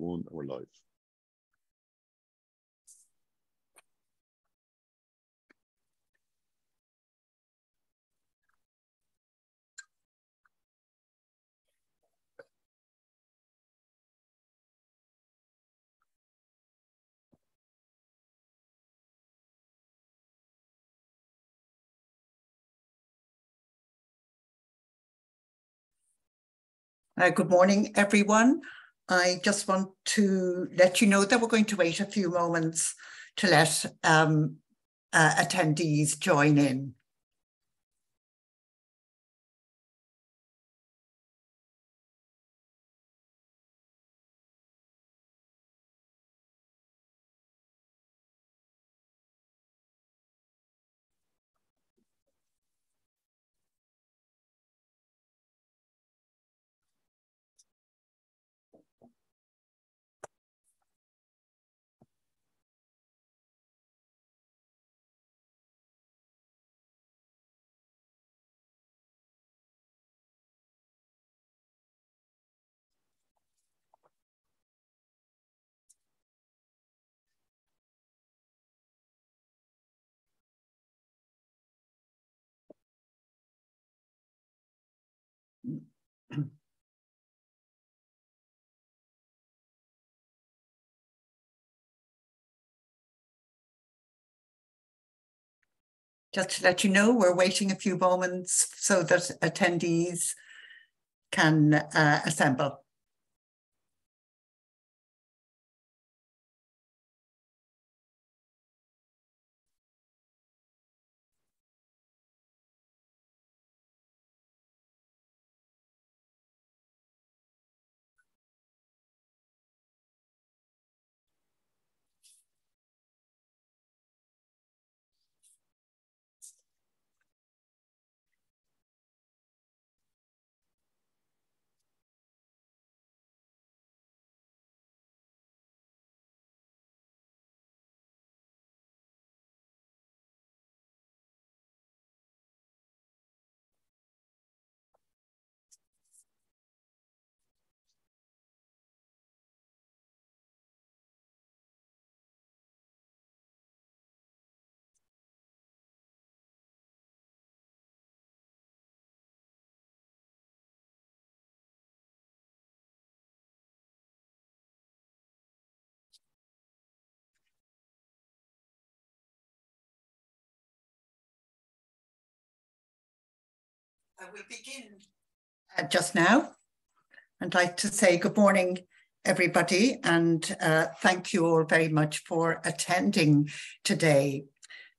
on our life. Uh, good morning, everyone. I just want to let you know that we're going to wait a few moments to let um, uh, attendees join in. Just to let you know, we're waiting a few moments so that attendees can uh, assemble. I will begin uh, just now. I'd like to say good morning, everybody, and uh, thank you all very much for attending today.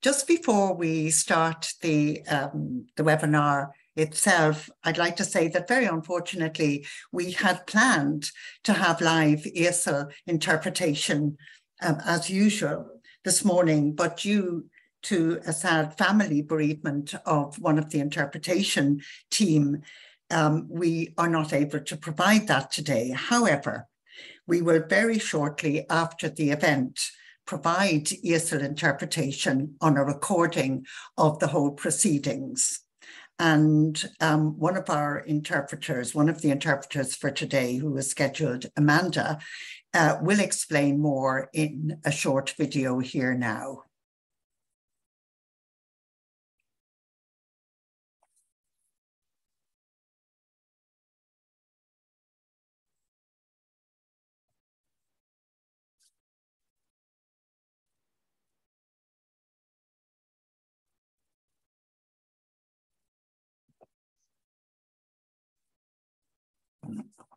Just before we start the, um, the webinar itself, I'd like to say that very unfortunately, we had planned to have live ISL interpretation um, as usual this morning, but due to a sad family bereavement of one of the interpretation team, um, we are not able to provide that today. However, we will very shortly after the event provide ISL interpretation on a recording of the whole proceedings. And um, one of our interpreters, one of the interpreters for today, who is scheduled, Amanda, uh, will explain more in a short video here now.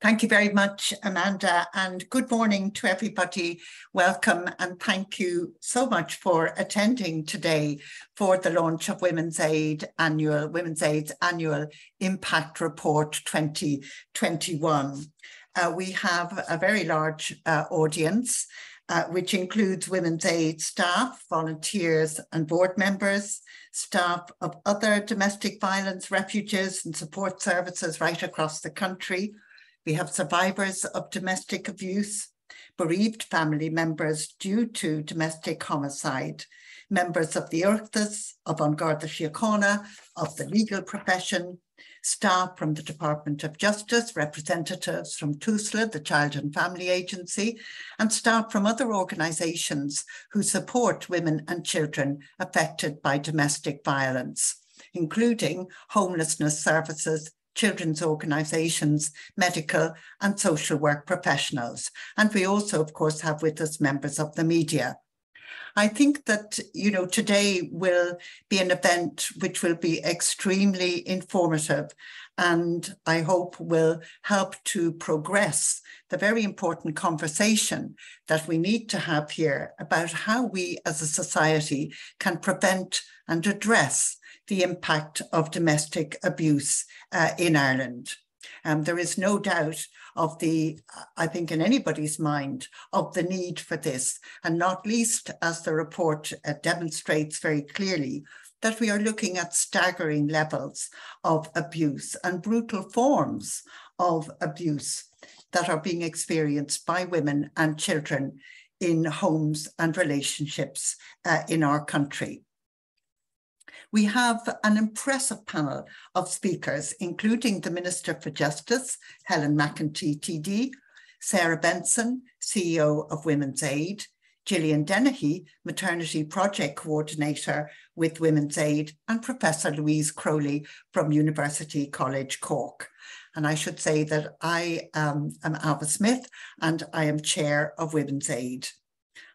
Thank you very much, Amanda, and good morning to everybody. Welcome and thank you so much for attending today for the launch of Women's Aid annual Women's Aid's annual Impact Report 2021. Uh, we have a very large uh, audience uh, which includes Women's Aid staff, volunteers, and board members, staff of other domestic violence refuges and support services right across the country. We have survivors of domestic abuse, bereaved family members due to domestic homicide, members of the Oireachtas, of An Garda Síochána, of the legal profession, staff from the Department of Justice, representatives from TUSLA, the Child and Family Agency, and staff from other organisations who support women and children affected by domestic violence, including homelessness services, children's organisations, medical and social work professionals. And we also, of course, have with us members of the media. I think that, you know, today will be an event which will be extremely informative and I hope will help to progress the very important conversation that we need to have here about how we as a society can prevent and address the impact of domestic abuse uh, in Ireland. Um, there is no doubt of the, I think, in anybody's mind, of the need for this, and not least as the report uh, demonstrates very clearly, that we are looking at staggering levels of abuse and brutal forms of abuse that are being experienced by women and children in homes and relationships uh, in our country. We have an impressive panel of speakers, including the Minister for Justice, Helen McEntee TD, Sarah Benson, CEO of Women's Aid, Gillian Dennehy, Maternity Project Coordinator with Women's Aid, and Professor Louise Crowley from University College Cork. And I should say that I um, am Ailbhe Smyth and I am Chair of Women's Aid.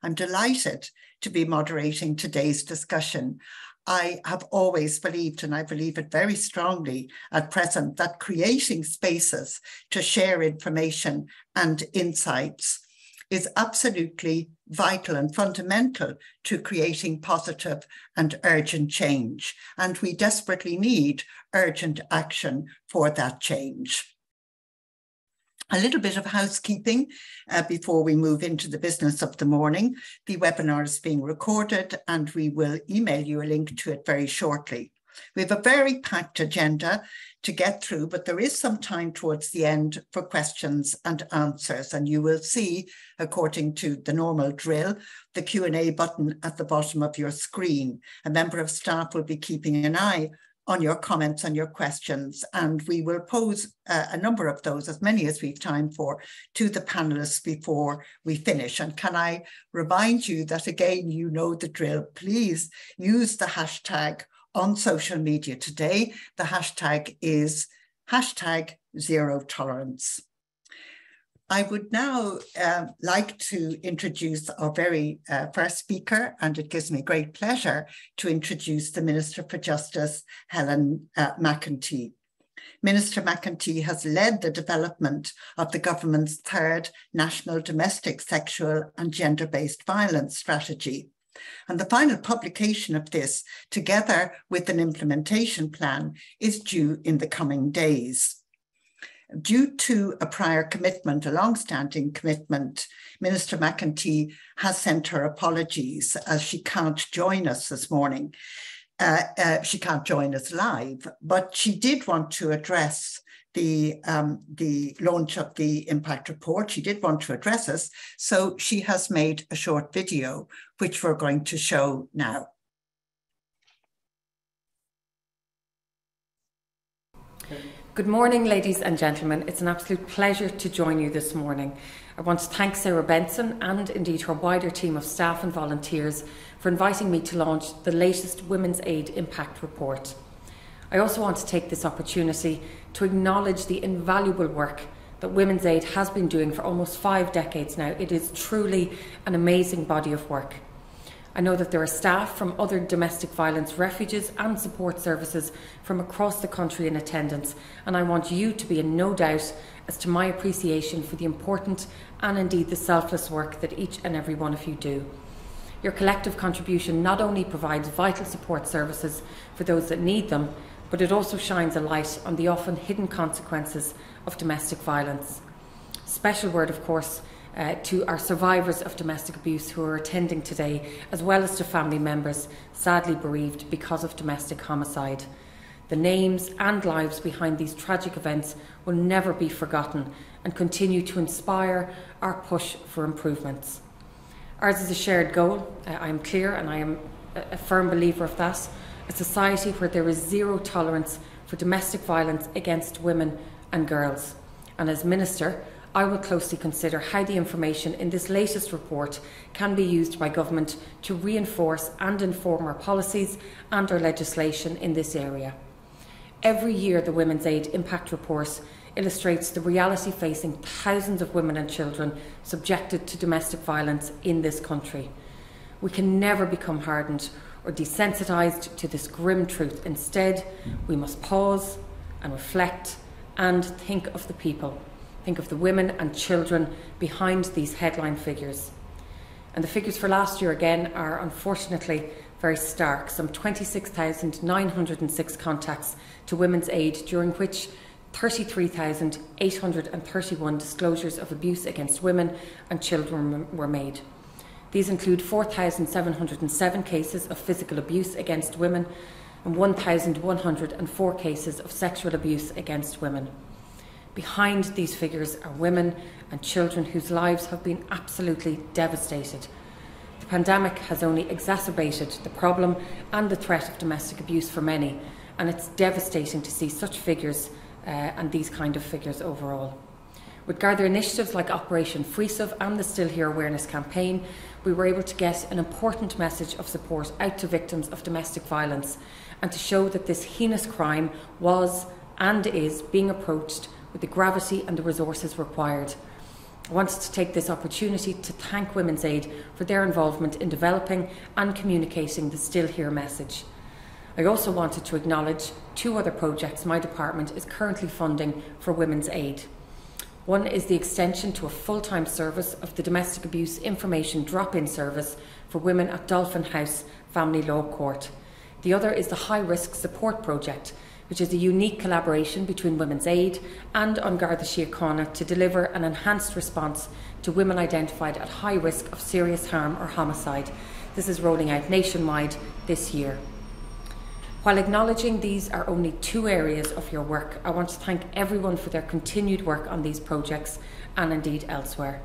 I'm delighted to be moderating today's discussion I have always believed, and I believe it very strongly at present, that creating spaces to share information and insights is absolutely vital and fundamental to creating positive and urgent change. And we desperately need urgent action for that change. A little bit of housekeeping uh, before we move into the business of the morning. The webinar is being recorded and we will email you a link to it very shortly. We have a very packed agenda to get through, but there is some time towards the end for questions and answers. And you will see, according to the normal drill, the Q&A button at the bottom of your screen. A member of staff will be keeping an eye on your comments and your questions. And we will pose uh, a number of those, as many as we've time for, to the panelists before we finish. And can I remind you that, again, you know the drill. Please use the hashtag on social media today. The hashtag is hashtag zero tolerance. I would now uh, like to introduce our very uh, first speaker, and it gives me great pleasure to introduce the Minister for Justice, Helen uh, McEntee. Minister McEntee has led the development of the government's third National Domestic Sexual and Gender Based Violence Strategy. And the final publication of this, together with an implementation plan, is due in the coming days. Due to a prior commitment, a long-standing commitment, Minister McEntee has sent her apologies as she can't join us this morning. Uh, uh, she can't join us live, but she did want to address the um, the launch of the impact report. She did want to address us, so she has made a short video, which we're going to show now. Good morning, ladies and gentlemen. It's an absolute pleasure to join you this morning. I want to thank Sarah Benson and indeed her wider team of staff and volunteers for inviting me to launch the latest Women's Aid Impact Report. I also want to take this opportunity to acknowledge the invaluable work that Women's Aid has been doing for almost five decades now. It is truly an amazing body of work. I know that there are staff from other domestic violence refuges and support services from across the country in attendance, and I want you to be in no doubt as to my appreciation for the important and indeed the selfless work that each and every one of you do. Your collective contribution not only provides vital support services for those that need them, but it also shines a light on the often hidden consequences of domestic violence. Special word, of course, uh, to our survivors of domestic abuse who are attending today, as well as to family members sadly bereaved because of domestic homicide. The names and lives behind these tragic events will never be forgotten and continue to inspire our push for improvements. Ours is a shared goal, uh, I am clear, and I am a firm believer of that. A society where there is zero tolerance for domestic violence against women and girls. And as Minister, I will closely consider how the information in this latest report can be used by Government to reinforce and inform our policies and our legislation in this area. Every year, the Women's Aid Impact Report illustrates the reality facing thousands of women and children subjected to domestic violence in this country. We can never become hardened or desensitised to this grim truth. Instead, we must pause and reflect and think of the people, think of the women and children behind these headline figures. And the figures for last year, again, are unfortunately very stark some 26,906 contacts to Women's Aid, during which 33,831 disclosures of abuse against women and children were made. These include 4,707 cases of physical abuse against women and 1,104 cases of sexual abuse against women. Behind these figures are women and children whose lives have been absolutely devastated. The pandemic has only exacerbated the problem and the threat of domestic abuse for many, and it's devastating to see such figures uh, and these kind of figures overall. With Garda initiatives like Operation Faoiseamh and the Still Here awareness campaign, we were able to get an important message of support out to victims of domestic violence and to show that this heinous crime was and is being approached with the gravity and the resources required. I wanted to take this opportunity to thank Women's Aid for their involvement in developing and communicating the Still Here message. I also wanted to acknowledge two other projects my department is currently funding for Women's Aid. One is the extension to a full time service of the Domestic Abuse Information Drop In service for women at Dolphin House Family Law Court. The other is the High Risk Support Project, which is a unique collaboration between Women's Aid and An Garda Síochána to deliver an enhanced response to women identified at high risk of serious harm or homicide. This is rolling out nationwide this year. While acknowledging these are only two areas of your work, I want to thank everyone for their continued work on these projects and indeed elsewhere.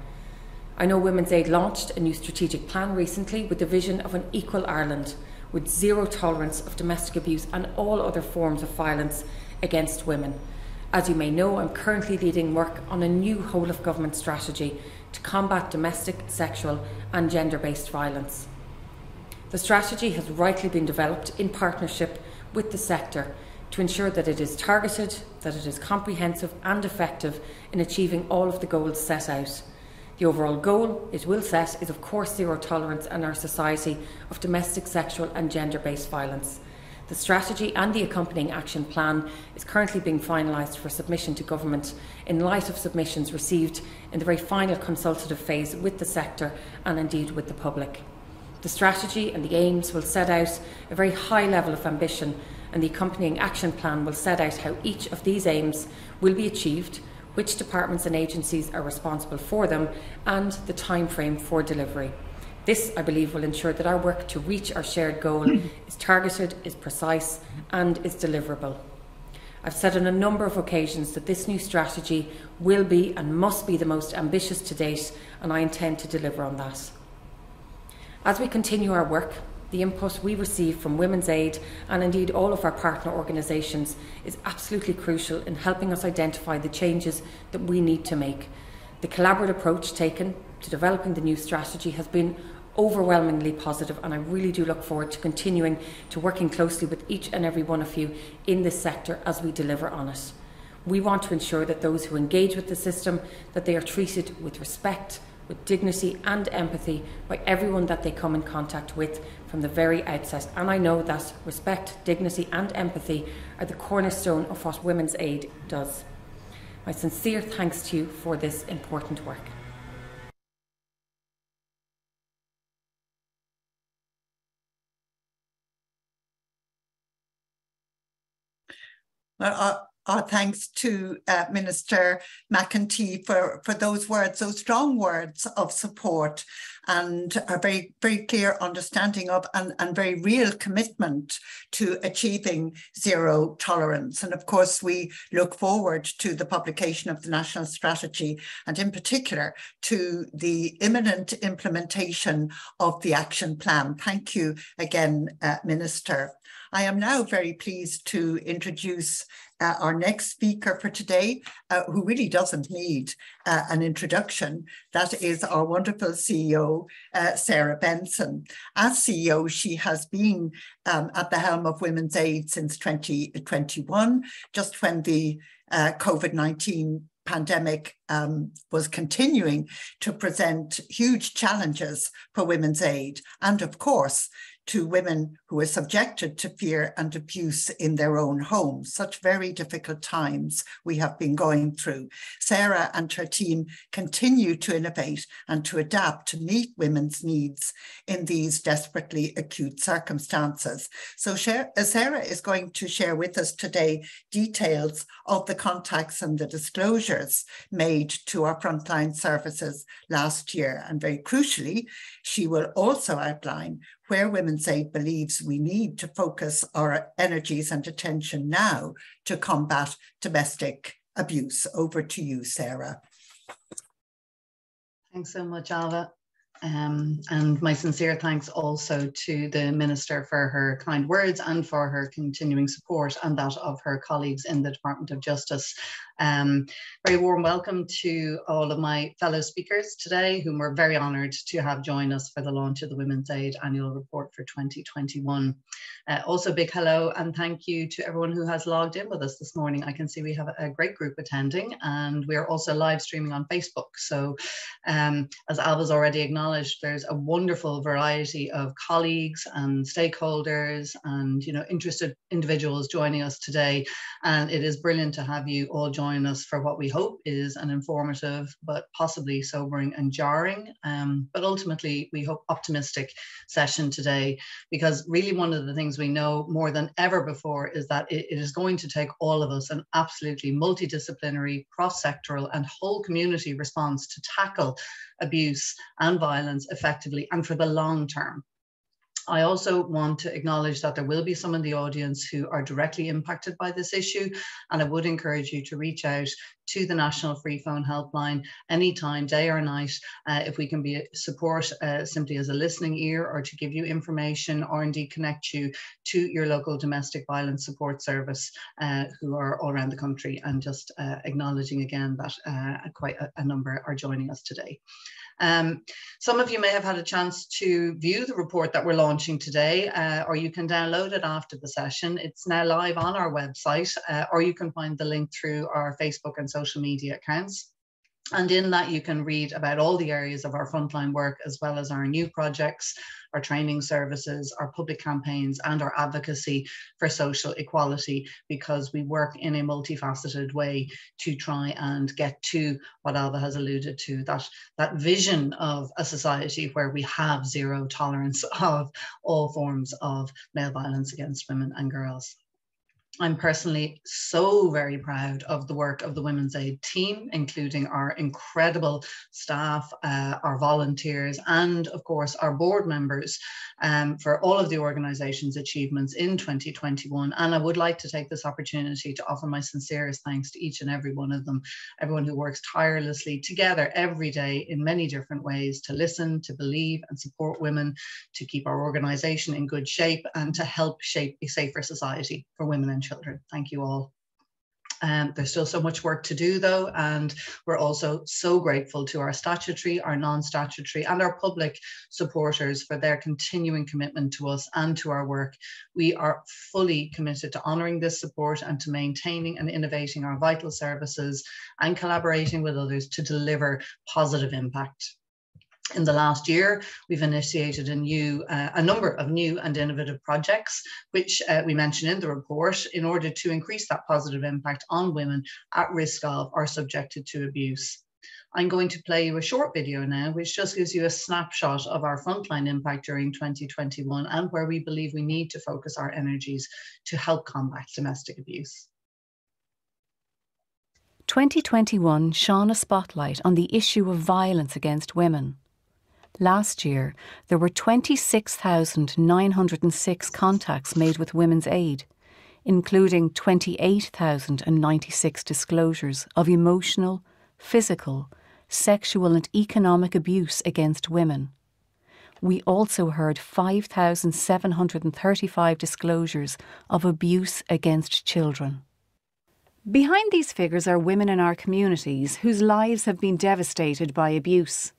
I know Women's Aid launched a new strategic plan recently with the vision of an equal Ireland with zero tolerance of domestic abuse and all other forms of violence against women. As you may know, I'm currently leading work on a new whole of government strategy to combat domestic, sexual, and gender based violence. The strategy has rightly been developed in partnership with the sector to ensure that it is targeted, that it is comprehensive and effective in achieving all of the goals set out. The overall goal it will set is, of course, zero tolerance in our society of domestic, sexual, and gender based violence. The strategy and the accompanying action plan is currently being finalised for submission to Government in light of submissions received in the very final consultative phase with the sector and indeed with the public. The strategy and the aims will set out a very high level of ambition, and the accompanying action plan will set out how each of these aims will be achieved, which departments and agencies are responsible for them, and the timeframe for delivery. This, I believe, will ensure that our work to reach our shared goal is targeted, is precise, and is deliverable. I've said on a number of occasions that this new strategy will be and must be the most ambitious to date, and I intend to deliver on that. As we continue our work, the input we receive from Women's Aid and indeed all of our partner organisations is absolutely crucial in helping us identify the changes that we need to make. The collaborative approach taken to developing the new strategy has been overwhelmingly positive, and I really do look forward to continuing to working closely with each and every one of you in this sector as we deliver on it. We want to ensure that those who engage with the system that they are treated with respect with dignity and empathy by everyone that they come in contact with from the very outset. And I know that respect, dignity, and empathy are the cornerstone of what Women's Aid does. My sincere thanks to you for this important work. Well, our thanks to uh, Minister McEntee for, for those words, those strong words of support and a very, very clear understanding of and, and very real commitment to achieving zero tolerance. And of course, we look forward to the publication of the national strategy and in particular to the imminent implementation of the action plan. Thank you again, uh, Minister. I am now very pleased to introduce uh, our next speaker for today, uh, who really doesn't need uh, an introduction. That is our wonderful CEO, uh, Sarah Benson. As CEO, she has been um, at the helm of Women's Aid since 2021, just when the uh, COVID 19 pandemic um, was continuing to present huge challenges for women's aid. And of course, to women who are subjected to fear and abuse in their own homes. Such very difficult times we have been going through. Sarah and her team continue to innovate and to adapt to meet women's needs in these desperately acute circumstances. So uh, Sarah is going to share with us today details of the contacts and the disclosures made to our frontline services last year. And very crucially, she will also outline where Women's Aid believes we need to focus our energies and attention now to combat domestic abuse. Over to you, Sarah. Thanks so much, Ailbhe. Um, and my sincere thanks also to the Minister for her kind words and for her continuing support and that of her colleagues in the Department of Justice. Um, very warm welcome to all of my fellow speakers today, whom we're very honoured to have join us for the launch of the Women's Aid Annual Report for 2021. Uh, also, big hello and thank you to everyone who has logged in with us this morning. I can see we have a great group attending, and we are also live streaming on Facebook. So, um, as Ailbhe's already acknowledged, there's a wonderful variety of colleagues and stakeholders and you know interested individuals joining us today, and it is brilliant to have you all join join us for what we hope is an informative but possibly sobering and jarring, um, but ultimately we hope optimistic session today because really one of the things we know more than ever before is that it, it is going to take all of us an absolutely multidisciplinary, cross-sectoral and whole community response to tackle abuse and violence effectively and for the long term. I also want to acknowledge that there will be some in the audience who are directly impacted by this issue, and I would encourage you to reach out to the National Free Phone Helpline anytime, day or night, uh, if we can be support uh, simply as a listening ear or to give you information or indeed connect you to your local domestic violence support service uh, who are all around the country and just uh, acknowledging again that uh, quite a, a number are joining us today. Um, some of you may have had a chance to view the report that we're launching today, uh, or you can download it after the session. It's now live on our website, uh, or you can find the link through our Facebook and social media accounts. And in that, you can read about all the areas of our frontline work, as well as our new projects, our training services, our public campaigns, and our advocacy for social equality, because we work in a multifaceted way to try and get to what Ailbhe has alluded to that, that vision of a society where we have zero tolerance of all forms of male violence against women and girls. I'm personally so very proud of the work of the Women's Aid team, including our incredible staff, uh, our volunteers, and of course our board members um, for all of the organisation's achievements in 2021. And I would like to take this opportunity to offer my sincerest thanks to each and every one of them, everyone who works tirelessly together every day in many different ways to listen, to believe and support women, to keep our organisation in good shape, and to help shape a safer society for women and children. Thank you all. Um, there's still so much work to do though, and we're also so grateful to our statutory, our non-statutory and our public supporters for their continuing commitment to us and to our work. We are fully committed to honouring this support and to maintaining and innovating our vital services and collaborating with others to deliver positive impact in the last year, we've initiated a new, uh, a number of new and innovative projects, which uh, we mention in the report, in order to increase that positive impact on women at risk of or subjected to abuse. I'm going to play you a short video now, which just gives you a snapshot of our frontline impact during 2021 and where we believe we need to focus our energies to help combat domestic abuse. 2021 shone a spotlight on the issue of violence against women. Last year, there were 26,906 contacts made with Women's Aid, including 28,096 disclosures of emotional, physical, sexual, and economic abuse against women. We also heard 5,735 disclosures of abuse against children. Behind these figures are women in our communities whose lives have been devastated by abuse.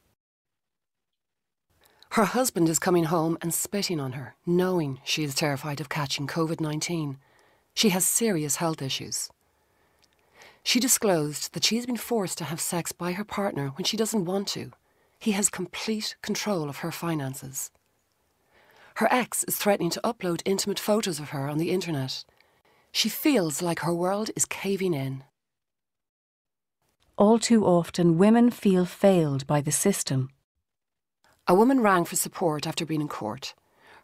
Her husband is coming home and spitting on her, knowing she is terrified of catching COVID 19. She has serious health issues. She disclosed that she has been forced to have sex by her partner when she doesn't want to. He has complete control of her finances. Her ex is threatening to upload intimate photos of her on the internet. She feels like her world is caving in. All too often, women feel failed by the system a woman rang for support after being in court.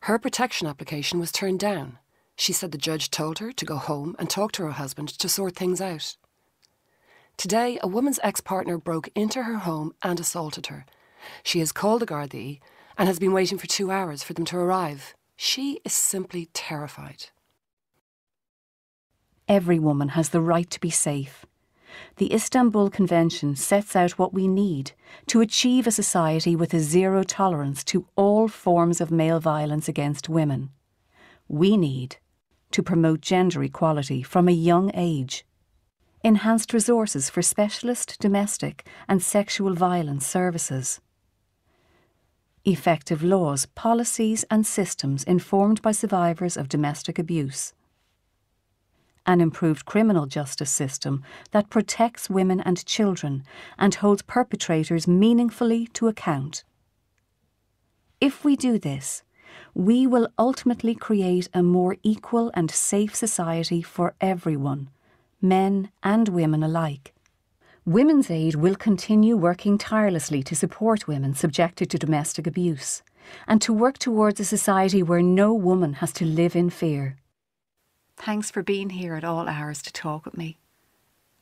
Her protection application was turned down. She said the judge told her to go home and talk to her husband to sort things out. Today, a woman's ex partner broke into her home and assaulted her. She has called the Gardaí and has been waiting for two hours for them to arrive. She is simply terrified. Every woman has the right to be safe the Istanbul Convention sets out what we need to achieve a society with a zero tolerance to all forms of male violence against women. We need to promote gender equality from a young age, enhanced resources for specialist domestic and sexual violence services, effective laws, policies, and systems informed by survivors of domestic abuse an improved criminal justice system that protects women and children and holds perpetrators meaningfully to account. If we do this, we will ultimately create a more equal and safe society for everyone, men and women alike. Women's Aid will continue working tirelessly to support women subjected to domestic abuse and to work towards a society where no woman has to live in fear. Thanks for being here at all hours to talk with me.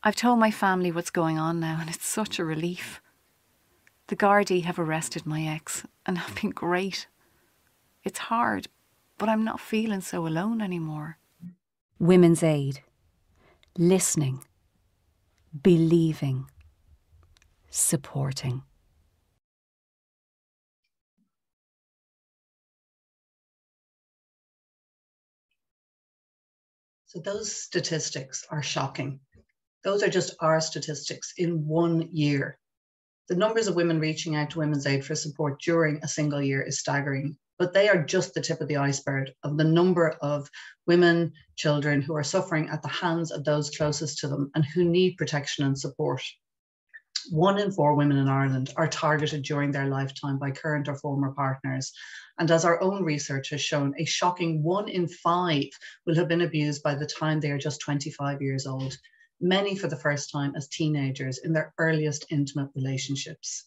I've told my family what's going on now, and it's such a relief. The Gardaí have arrested my ex and have been great. It's hard, but I'm not feeling so alone anymore. Women's Aid. Listening. Believing. Supporting. So those statistics are shocking. Those are just our statistics in one year. The numbers of women reaching out to Women's Aid for support during a single year is staggering, but they are just the tip of the iceberg of the number of women, children who are suffering at the hands of those closest to them and who need protection and support. One in four women in Ireland are targeted during their lifetime by current or former partners. And as our own research has shown, a shocking one in five will have been abused by the time they are just 25 years old, many for the first time as teenagers in their earliest intimate relationships.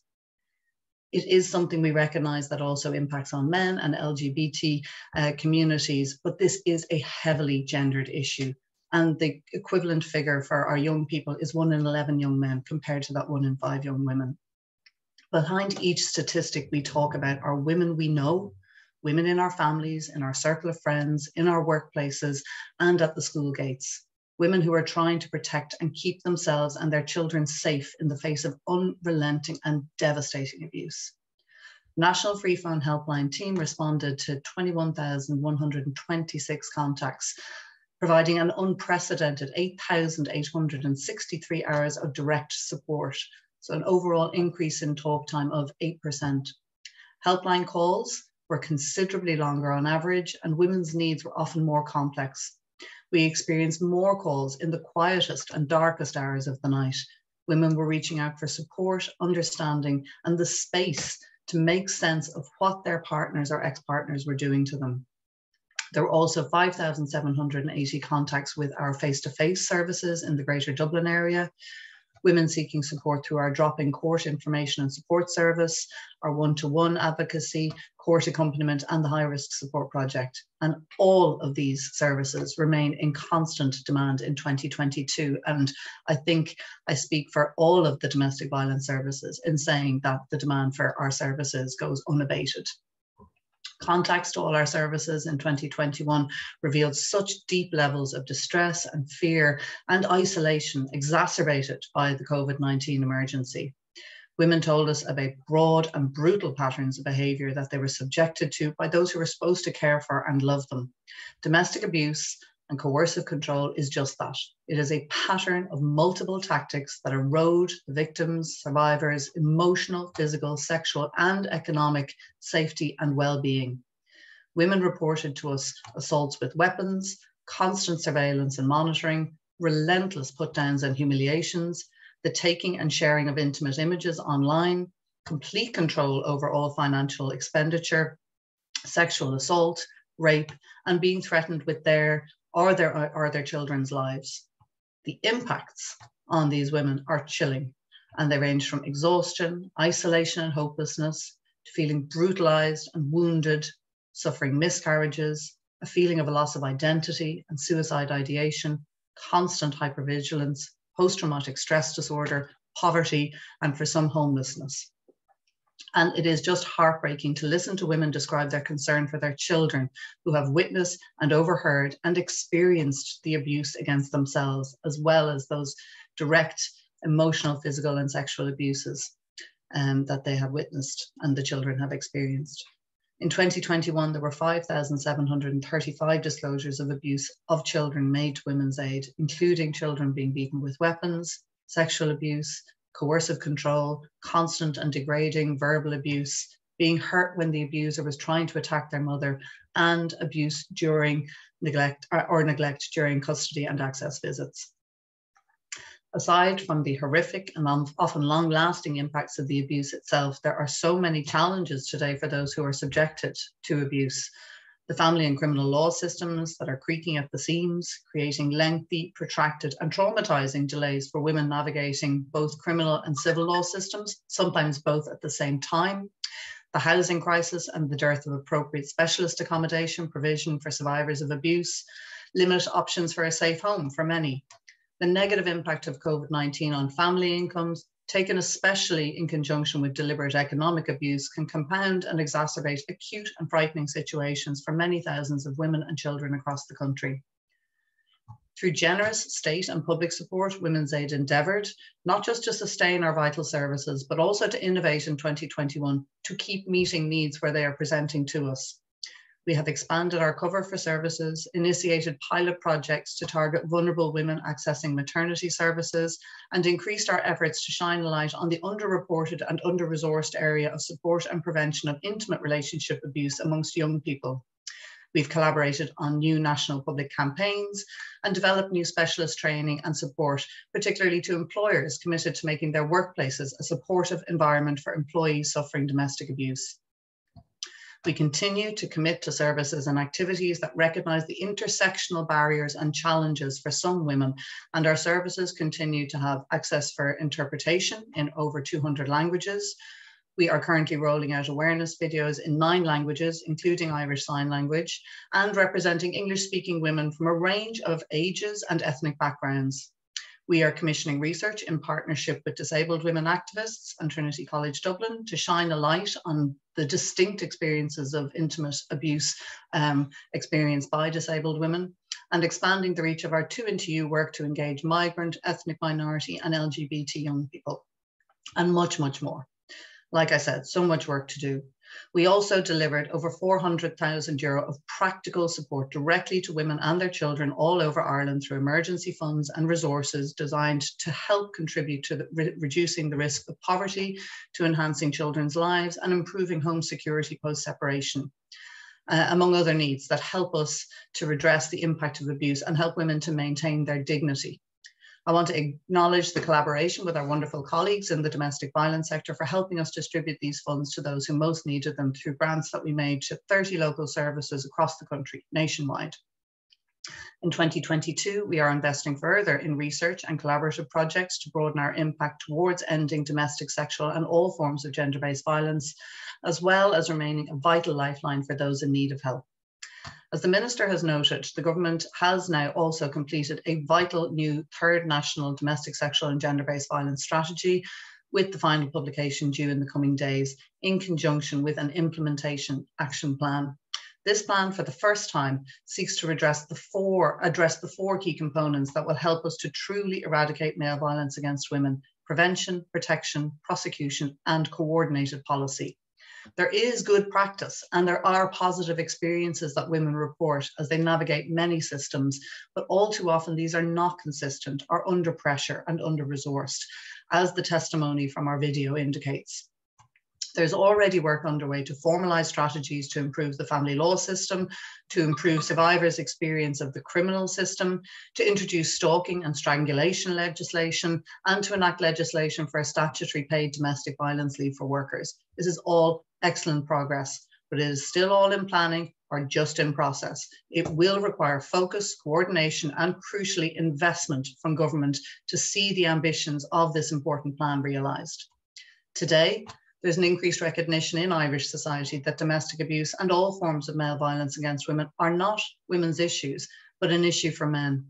It is something we recognise that also impacts on men and LGBT uh, communities, but this is a heavily gendered issue and the equivalent figure for our young people is one in 11 young men compared to that one in five young women. Behind each statistic we talk about are women we know, women in our families, in our circle of friends, in our workplaces, and at the school gates. Women who are trying to protect and keep themselves and their children safe in the face of unrelenting and devastating abuse. National Free Phone Helpline team responded to 21,126 contacts providing an unprecedented 8,863 hours of direct support. So an overall increase in talk time of 8%. Helpline calls were considerably longer on average and women's needs were often more complex. We experienced more calls in the quietest and darkest hours of the night. Women were reaching out for support, understanding, and the space to make sense of what their partners or ex partners were doing to them. There were also 5,780 contacts with our face to face services in the Greater Dublin area. women seeking support through our drop in court information and support service, our one to one advocacy, court accompaniment, and the high risk support project. And all of these services remain in constant demand in 2022. And I think I speak for all of the domestic violence services in saying that the demand for our services goes unabated contacts to all our services in 2021 revealed such deep levels of distress and fear and isolation exacerbated by the COVID 19 emergency. Women told us about broad and brutal patterns of behaviour that they were subjected to by those who were supposed to care for and love them. Domestic abuse and coercive control is just that. It is a pattern of multiple tactics that erode the victims, survivors' emotional, physical, sexual, and economic safety and well being. Women reported to us assaults with weapons, constant surveillance and monitoring, relentless put downs and humiliations, the taking and sharing of intimate images online, complete control over all financial expenditure, sexual assault, rape, and being threatened with their or their, or their children's lives. The impacts on these women are chilling, and they range from exhaustion, isolation, and hopelessness to feeling brutalized and wounded, suffering miscarriages, a feeling of a loss of identity and suicide ideation, constant hypervigilance, post traumatic stress disorder, poverty, and for some homelessness. And it is just heartbreaking to listen to women describe their concern for their children who have witnessed and overheard and experienced the abuse against themselves, as well as those direct emotional, physical, and sexual abuses um, that they have witnessed and the children have experienced. In 2021, there were 5,735 disclosures of abuse of children made to Women's Aid, including children being beaten with weapons, sexual abuse, coercive control, constant and degrading verbal abuse, being hurt when the abuser was trying to attack their mother, and abuse during neglect or, or neglect during custody and access visits. Aside from the horrific and often long lasting impacts of the abuse itself, there are so many challenges today for those who are subjected to abuse the family and criminal law systems that are creaking at the seams, creating lengthy, protracted, and traumatizing delays for women navigating both criminal and civil law systems, sometimes both at the same time. The housing crisis and the dearth of appropriate specialist accommodation provision for survivors of abuse limit options for a safe home for many. The negative impact of COVID 19 on family incomes, taken especially in conjunction with deliberate economic abuse, can compound and exacerbate acute and frightening situations for many thousands of women and children across the country. Through generous state and public support, Women's Aid endeavoured not just to sustain our vital services, but also to innovate in 2021 to keep meeting needs where they are presenting to us. We have expanded our cover for services, initiated pilot projects to target vulnerable women accessing maternity services, and increased our efforts to shine a light on the underreported and under-resourced area of support and prevention of intimate relationship abuse amongst young people. We've collaborated on new national public campaigns and developed new specialist training and support, particularly to employers committed to making their workplaces a supportive environment for employees suffering domestic abuse. We continue to commit to services and activities that recognise the intersectional barriers and challenges for some women, and our services continue to have access for interpretation in over 200 languages. We are currently rolling out awareness videos in nine languages, including Irish Sign Language, and representing English speaking women from a range of ages and ethnic backgrounds. We are commissioning research in partnership with disabled women activists and Trinity College Dublin to shine a light on the distinct experiences of intimate abuse um, experienced by disabled women and expanding the reach of our 2in2u work to engage migrant, ethnic minority and LGBT young people and much, much more. Like I said, so much work to do. We also delivered over 400,000 euro of practical support directly to women and their children all over Ireland through emergency funds and resources designed to help contribute to the, re reducing the risk of poverty, to enhancing children's lives and improving home security post separation. Uh, among other needs that help us to redress the impact of abuse and help women to maintain their dignity. I want to acknowledge the collaboration with our wonderful colleagues in the domestic violence sector for helping us distribute these funds to those who most needed them through grants that we made to 30 local services across the country, nationwide. In 2022, we are investing further in research and collaborative projects to broaden our impact towards ending domestic, sexual, and all forms of gender based violence, as well as remaining a vital lifeline for those in need of help. As the Minister has noted, the Government has now also completed a vital new third national domestic, sexual, and gender based violence strategy with the final publication due in the coming days in conjunction with an implementation action plan. This plan, for the first time, seeks to address the four address the four key components that will help us to truly eradicate male violence against women: prevention, protection, prosecution, and coordinated policy. There is good practice and there are positive experiences that women report as they navigate many systems, but all too often these are not consistent, are under pressure and under resourced, as the testimony from our video indicates. There's already work underway to formalise strategies to improve the family law system, to improve survivors' experience of the criminal system, to introduce stalking and strangulation legislation, and to enact legislation for a statutory paid domestic violence leave for workers. This is all excellent progress, but it is still all in planning or just in process. It will require focus, coordination, and crucially, investment from government to see the ambitions of this important plan realised. Today, there's an increased recognition in Irish society that domestic abuse and all forms of male violence against women are not women's issues, but an issue for men.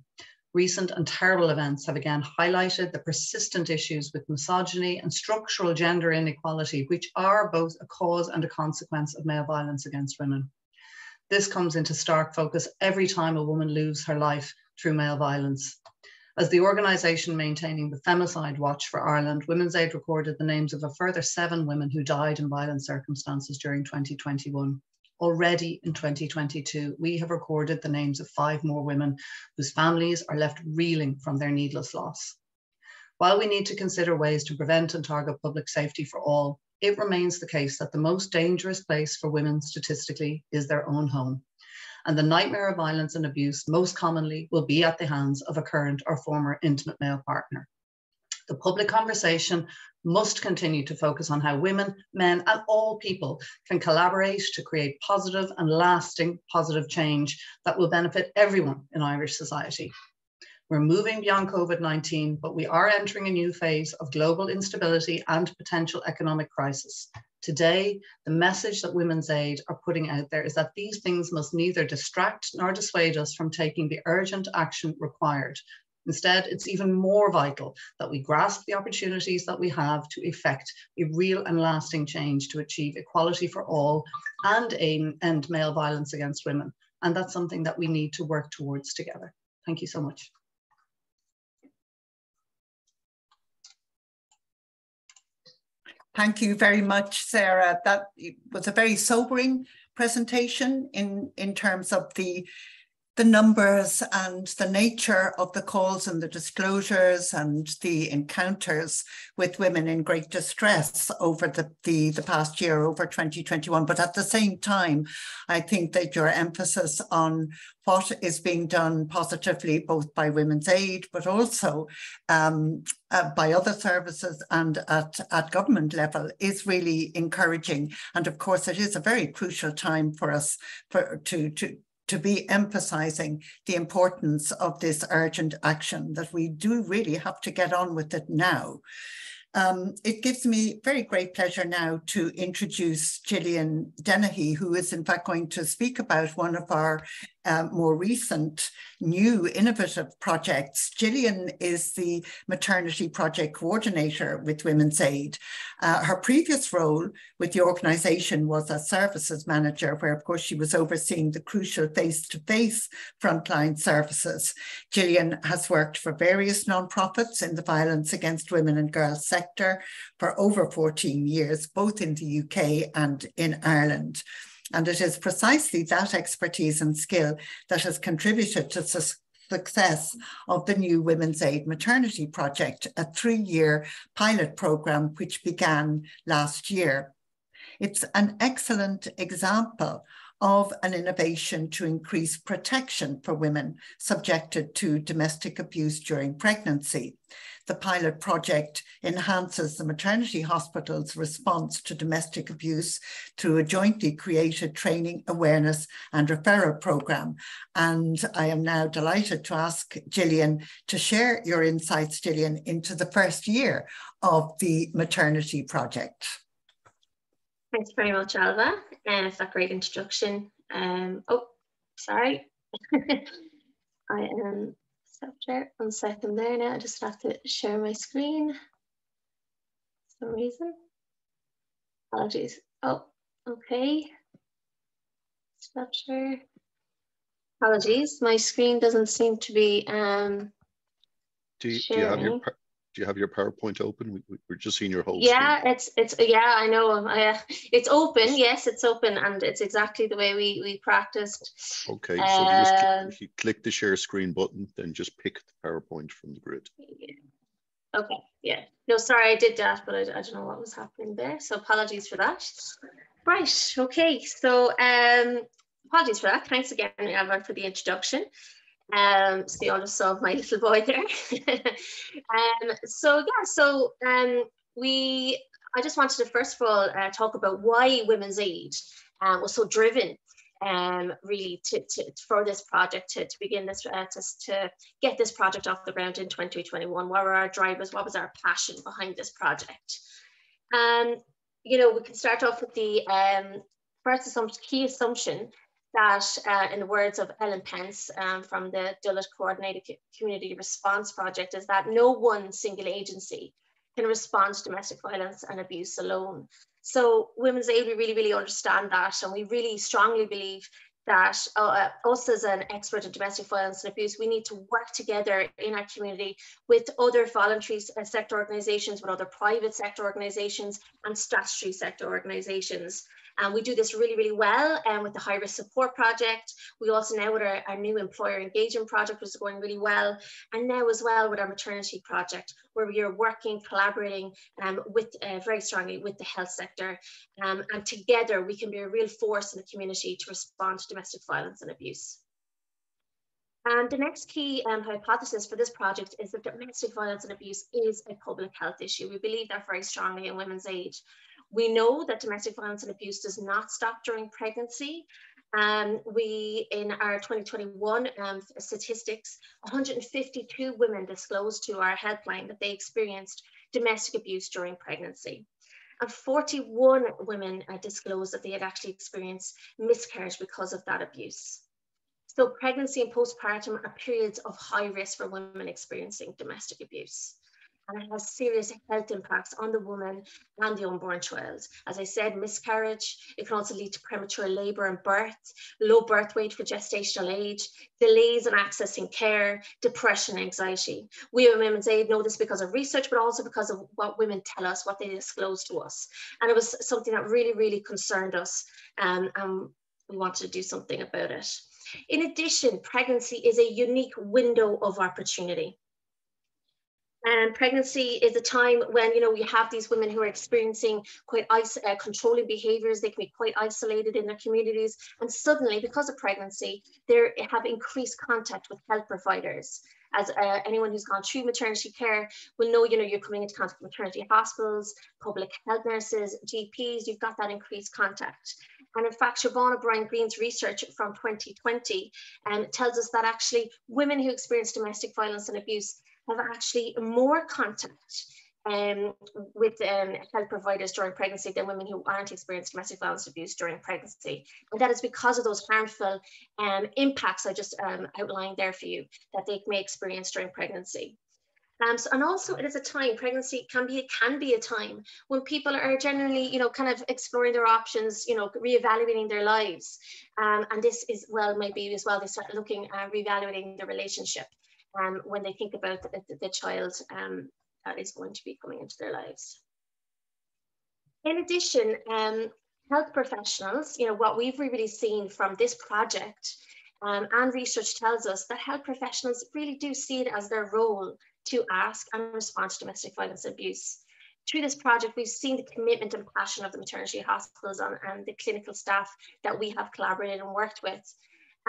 Recent and terrible events have again highlighted the persistent issues with misogyny and structural gender inequality, which are both a cause and a consequence of male violence against women. This comes into stark focus every time a woman loses her life through male violence. As the organisation maintaining the Femicide Watch for Ireland, Women's Aid recorded the names of a further seven women who died in violent circumstances during 2021. Already in 2022, we have recorded the names of five more women whose families are left reeling from their needless loss. While we need to consider ways to prevent and target public safety for all, it remains the case that the most dangerous place for women statistically is their own home and the nightmare of violence and abuse most commonly will be at the hands of a current or former intimate male partner. The public conversation must continue to focus on how women, men, and all people can collaborate to create positive and lasting positive change that will benefit everyone in Irish society. We're moving beyond COVID 19, but we are entering a new phase of global instability and potential economic crisis. Today, the message that Women's Aid are putting out there is that these things must neither distract nor dissuade us from taking the urgent action required. Instead, it's even more vital that we grasp the opportunities that we have to effect a real and lasting change to achieve equality for all and aim end male violence against women. And that's something that we need to work towards together. Thank you so much. Thank you very much, Sarah. That was a very sobering presentation in, in terms of the the numbers and the nature of the calls and the disclosures and the encounters with women in great distress over the, the, the past year, over 2021. But at the same time, I think that your emphasis on what is being done positively, both by Women's Aid, but also um, uh, by other services and at, at government level is really encouraging. And of course, it is a very crucial time for us for, to, to, to be emphasizing the importance of this urgent action, that we do really have to get on with it now. Um, it gives me very great pleasure now to introduce Gillian Dennehy, who is in fact going to speak about one of our uh, more recent new innovative projects. Gillian is the maternity project coordinator with Women's Aid. Uh, her previous role with the organisation was as services manager, where of course she was overseeing the crucial face-to-face frontline services. Gillian has worked for various non-profits in the violence against women and girls sector for over 14 years, both in the UK and in Ireland. And it is precisely that expertise and skill that has contributed to su success of the new Women's Aid Maternity Project, a three-year pilot program which began last year. It's an excellent example of an innovation to increase protection for women subjected to domestic abuse during pregnancy. The pilot project enhances the maternity hospital's response to domestic abuse through a jointly created training, awareness and referral programme. And I am now delighted to ask Gillian to share your insights, Gillian, into the first year of the maternity project. Thanks very much, Ailbhe, uh, for that great introduction. Um, oh, sorry. I am there. One second there now. I just have to share my screen. For some reason. Apologies. Oh, okay. Share. Apologies. My screen doesn't seem to be um, do you, do you have your do you have your PowerPoint open? We, are just seeing your whole. Yeah, screen. it's it's yeah, I know. Uh, it's open. Yes, it's open, and it's exactly the way we we practiced. Okay, so if, you just, um, if you click the share screen button, then just pick the PowerPoint from the grid. Yeah. Okay. Yeah. No, sorry, I did that, but I, I don't know what was happening there. So apologies for that. Right. Okay. So um, apologies for that. Thanks again, Eva, for the introduction. Um, so you all just saw my little boy there. um, so yeah, so um, we, I just wanted to first of all uh, talk about why Women's Aid um, was so driven um, really to, to, for this project to, to begin this uh, to, to get this project off the ground in 2021 what were our drivers? What was our passion behind this project? Um you know we can start off with the um first assumption key assumption that, uh, in the words of Ellen Pence um, from the Duluth Coordinated Community Response Project, is that no one single agency can respond to domestic violence and abuse alone. So Women's Aid, we really, really understand that, and we really strongly believe that uh, us as an expert in domestic violence and abuse, we need to work together in our community with other voluntary uh, sector organisations, with other private sector organisations and statutory sector organisations. And we do this really, really well um, with the high risk support project. We also now with our, our new employer engagement project, was going really well. And now as well with our maternity project, where we are working, collaborating um, with uh, very strongly with the health sector. Um, and together we can be a real force in the community to respond to domestic violence and abuse. And the next key um, hypothesis for this project is that domestic violence and abuse is a public health issue. We believe that very strongly in Women's Aid. We know that domestic violence and abuse does not stop during pregnancy. Um, we, in our 2021 um, statistics, 152 women disclosed to our helpline that they experienced domestic abuse during pregnancy. And 41 women uh, disclosed that they had actually experienced miscarriage because of that abuse. So pregnancy and postpartum are periods of high risk for women experiencing domestic abuse and it has serious health impacts on the woman and the unborn child. As I said, miscarriage, it can also lead to premature labour and birth, low birth weight for gestational age, delays in accessing care, depression, anxiety. We at Women's Aid know this because of research, but also because of what women tell us, what they disclose to us. And it was something that really, really concerned us um, and we wanted to do something about it. In addition, pregnancy is a unique window of opportunity. And pregnancy is a time when you know we have these women who are experiencing quite uh, controlling behaviors. They can be quite isolated in their communities, and suddenly, because of pregnancy, they have increased contact with health providers. As uh, anyone who's gone through maternity care will know, you know you're coming into contact with maternity hospitals, public health nurses, GPs. You've got that increased contact. And in fact, Siobhan O'Brien Green's research from 2020 um, tells us that actually women who experience domestic violence and abuse have actually more contact um, with um, health providers during pregnancy than women who aren't experiencing domestic violence abuse during pregnancy. And that is because of those harmful um, impacts I just um, outlined there for you that they may experience during pregnancy. Um, so, and also it is a time, pregnancy can be, can be a time when people are generally, you know, kind of exploring their options, you know, reevaluating their lives. Um, and this is, well, maybe as well, they start looking at reevaluating the relationship um, when they think about the, the child um, that is going to be coming into their lives. In addition, um, health professionals, you know, what we've really seen from this project um, and research tells us that health professionals really do see it as their role to ask and respond to domestic violence abuse. Through this project, we've seen the commitment and passion of the maternity hospitals and, and the clinical staff that we have collaborated and worked with.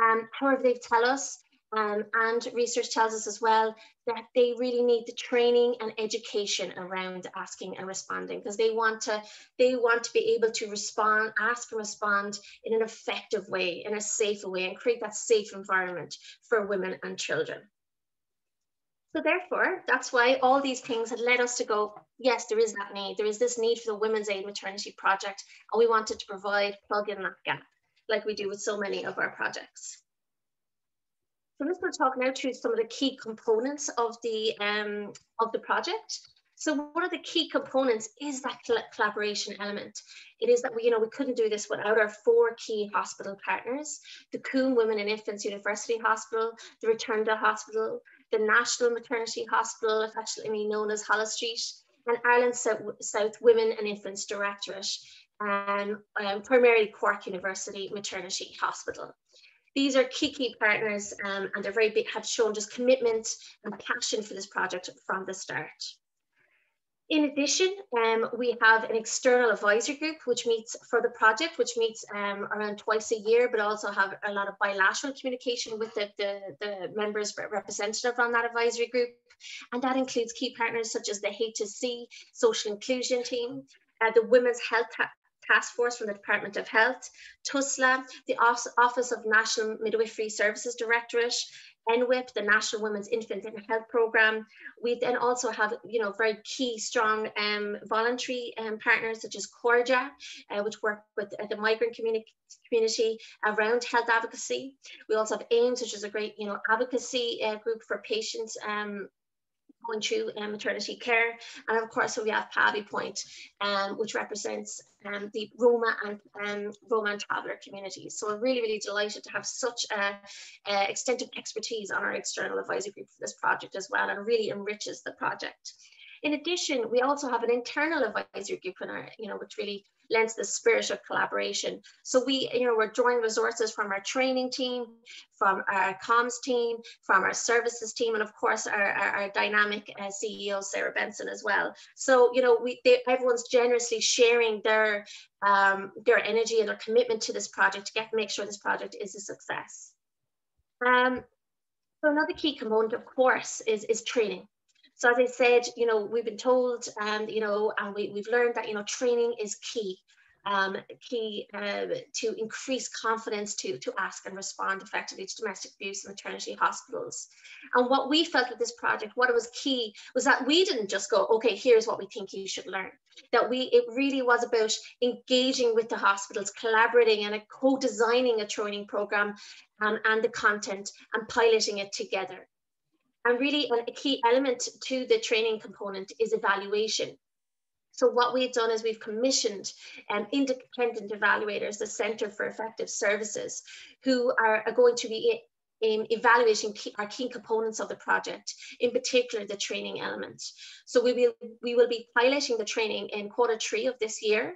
Um, however, they tell us Um, and research tells us as well that they really need the training and education around asking and responding because they want to they want to be able to respond, ask and respond in an effective way, in a safer way, and create that safe environment for women and children. So therefore, that's why all these things had led us to go, yes, there is that need. There is this need for the Women's Aid Maternity Project, and we wanted to provide, plug in that gap, like we do with so many of our projects. So I'm just going to talk now through some of the key components of the um, of the project. So one of the key components is that collaboration element. It is that we, you know, we couldn't do this without our four key hospital partners, the Coombe Women and Infants University Hospital, the Rotunda Hospital, the National Maternity Hospital, affectionately known as Holles Street, and Ireland South, South Women and Infants Directorate, um, um, primarily Cork University Maternity Hospital. These are key, key partners um, and they're very big, have shown just commitment and passion for this project from the start. In addition, um, we have an external advisory group which meets for the project, which meets um, around twice a year, but also have a lot of bilateral communication with the, the, the members representative on that advisory group. And that includes key partners such as the HSE social inclusion team, uh, the Women's Health Task Force from the Department of Health, TUSLA, the Office of National Midwifery Services Directorate, NWIP, the National Women's Infant and Health Programme. We then also have, you know, very key, strong um, voluntary um, partners such as Cairde, uh, which work with uh, the migrant community community around health advocacy. We also have AIMS, which is a great, you know, advocacy uh, group for patients um, going through um, maternity care. And of course, we have Pavee Point, um, which represents um, the Roma and um, Roma and traveller communities. So we're really, really delighted to have such a, a extensive expertise on our external advisory group for this project as well, and really enriches the project. In addition, we also have an internal advisory group in our, you know, which really lends the spirit of collaboration. So we, you know, we're drawing resources from our training team, from our comms team, from our services team, and of course our, our, our dynamic uh, CEO Sarah Benson as well. So you know, we they, everyone's generously sharing their um, their energy and their commitment to this project to get make sure this project is a success. Um, so another key component, of course, is is training. So as I said, you know, we've been told, and um, you know, and we, we've learned that, you know, training is key, um, key uh, to increase confidence to, to ask and respond effectively to domestic abuse in maternity hospitals. And what we felt with this project, what was key was that we didn't just go, okay, here's what we think you should learn. That we, it really was about engaging with the hospitals, collaborating and co-designing a training program um, and the content and piloting it together. And really a key element to the training component is evaluation. So what we've done is we've commissioned um, independent evaluators, the Centre for Effective Services, who are, are going to be in evaluating key, our key components of the project, in particular the training element. So we will we will be piloting the training in quarter three of this year.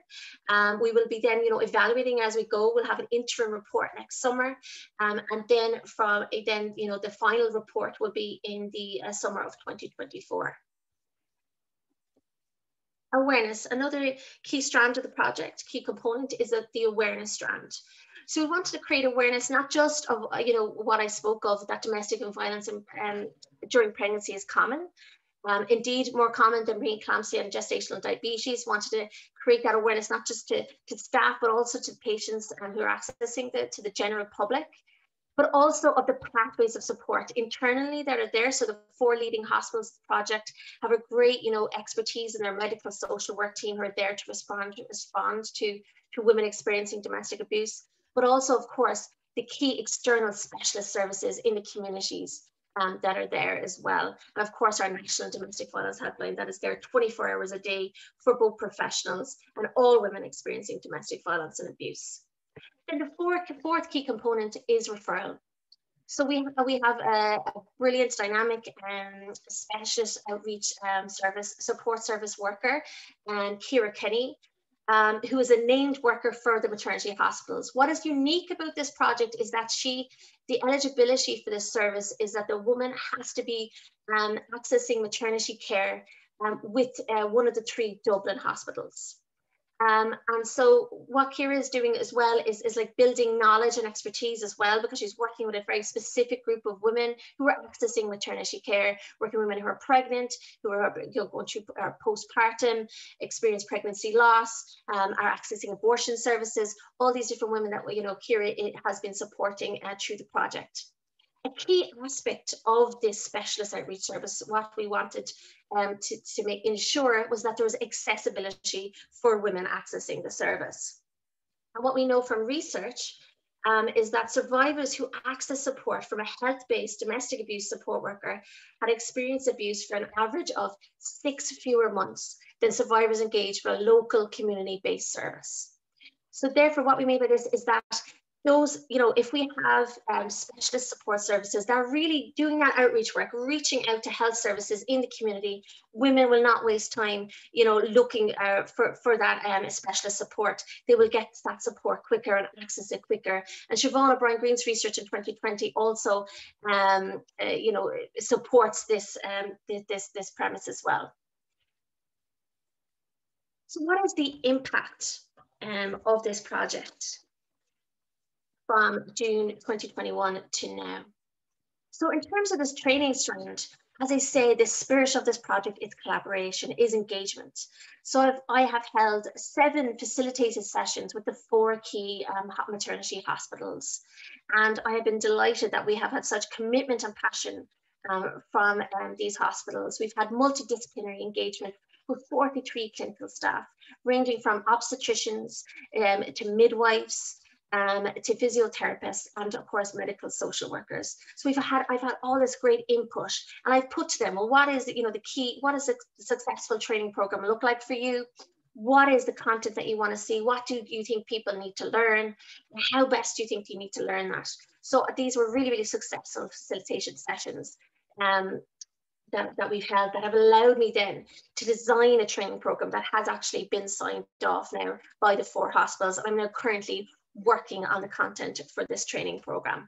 Um, we will be then you know evaluating as we go. We'll have an interim report next summer, um, and then from then you know the final report will be in the uh, summer of 2024 awareness. Another key strand of the project, key component is that the awareness strand. So we wanted to create awareness, not just of, uh, you know, what I spoke of, that domestic violence in, um, during pregnancy is common. Um, indeed, more common than preeclampsia and gestational diabetes. Wanted to create that awareness, not just to, to staff, but also to patients um, who are accessing the, to the general public but also of the pathways of support internally that are there. So the four leading hospitals project have a great, you know, expertise in their medical social work team who are there to respond respond to, to women experiencing domestic abuse but also, of course, the key external specialist services in the communities um, that are there as well. And of course, our National Domestic Violence Helpline that is there 24 hours a day for both professionals and all women experiencing domestic violence and abuse. Then the fourth, fourth key component is referral. So we, we have a, a brilliant dynamic um, specialist outreach um, service, support service worker, and Kira Kenny, um, who is a named worker for the maternity hospitals. What is unique about this project is that she, the eligibility for this service is that the woman has to be um, accessing maternity care um, with uh, one of the three Dublin hospitals. Um, and so what Kira is doing as well is, is like building knowledge and expertise as well, because she's working with a very specific group of women who are accessing maternity care, working with women who are pregnant, who are you know, going through uh, postpartum, experience pregnancy loss, um, are accessing abortion services, all these different women that, you know, Kira has been supporting uh, through the project. A key aspect of this specialist outreach service, what we wanted um, to, to make ensure was that there was accessibility for women accessing the service. And what we know from research um, is that survivors who access support from a health-based domestic abuse support worker had experienced abuse for an average of six fewer months than survivors engaged with a local community-based service. So therefore, what we mean by this is that those, you know, if we have um, specialist support services that are really doing that outreach work, reaching out to health services in the community, women will not waste time, you know, looking uh, for, for that um, specialist support. They will get that support quicker and access it quicker. And Siobhan O'Brien Green's research in 2020 also, um, uh, you know, supports this, um, this, this premise as well. So what is the impact um, of this project? From June 2021 to now. So in terms of this training strand, as I say, the spirit of this project is collaboration, is engagement. So I've, I have held seven facilitated sessions with the four key um, maternity hospitals. And I have been delighted that we have had such commitment and passion um, from um, these hospitals. We've had multidisciplinary engagement with 43 clinical staff, ranging from obstetricians um, to midwives, um, to physiotherapists and of course medical social workers. So we've had I've had all this great input and I've put to them, well, what is you know the key, what does a successful training program look like for you? What is the content that you want to see? What do you think people need to learn? How best do you think you need to learn that? So these were really, really successful facilitation sessions um, that, that we've held that have allowed me then to design a training program that has actually been signed off now by the four hospitals. I'm now currently working on the content for this training program.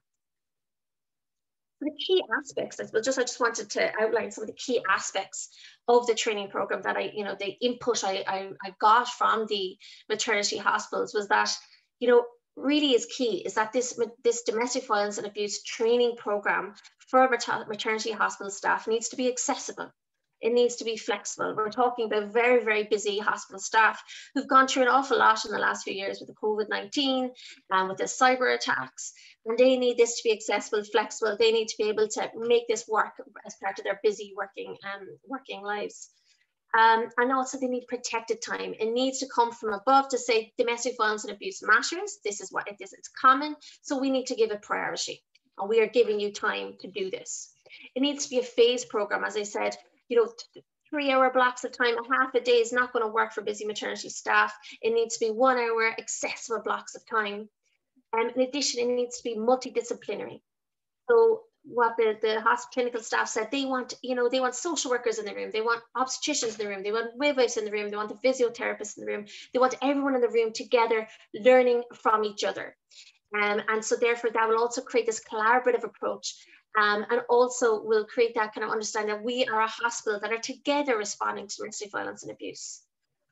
The key aspects, I just I just wanted to outline some of the key aspects of the training program that I, you know, the input I, I, I got from the maternity hospitals was that, you know, really is key is that this, this domestic violence and abuse training program for maternity hospital staff needs to be accessible it needs to be flexible. We're talking about very, very busy hospital staff who've gone through an awful lot in the last few years with the COVID-19 and with the cyber attacks. And they need this to be accessible, flexible. They need to be able to make this work as part of their busy working um, working lives. Um, and also they need protected time. It needs to come from above to say domestic violence and abuse matters. This is what it is, it's common. So we need to give it priority. And we are giving you time to do this. It needs to be a phase program, as I said, you know, three hour blocks of time, a half a day is not going to work for busy maternity staff. It needs to be one hour accessible blocks of time. And in addition, it needs to be multidisciplinary. So what the, the hospital clinical staff said, they want, you know, they want social workers in the room, they want obstetricians in the room, they want midwives in the room, they want the physiotherapists in the room, they want everyone in the room together learning from each other. Um, and so therefore that will also create this collaborative approach um, and also will create that kind of understanding that we are a hospital that are together responding to domestic violence and abuse.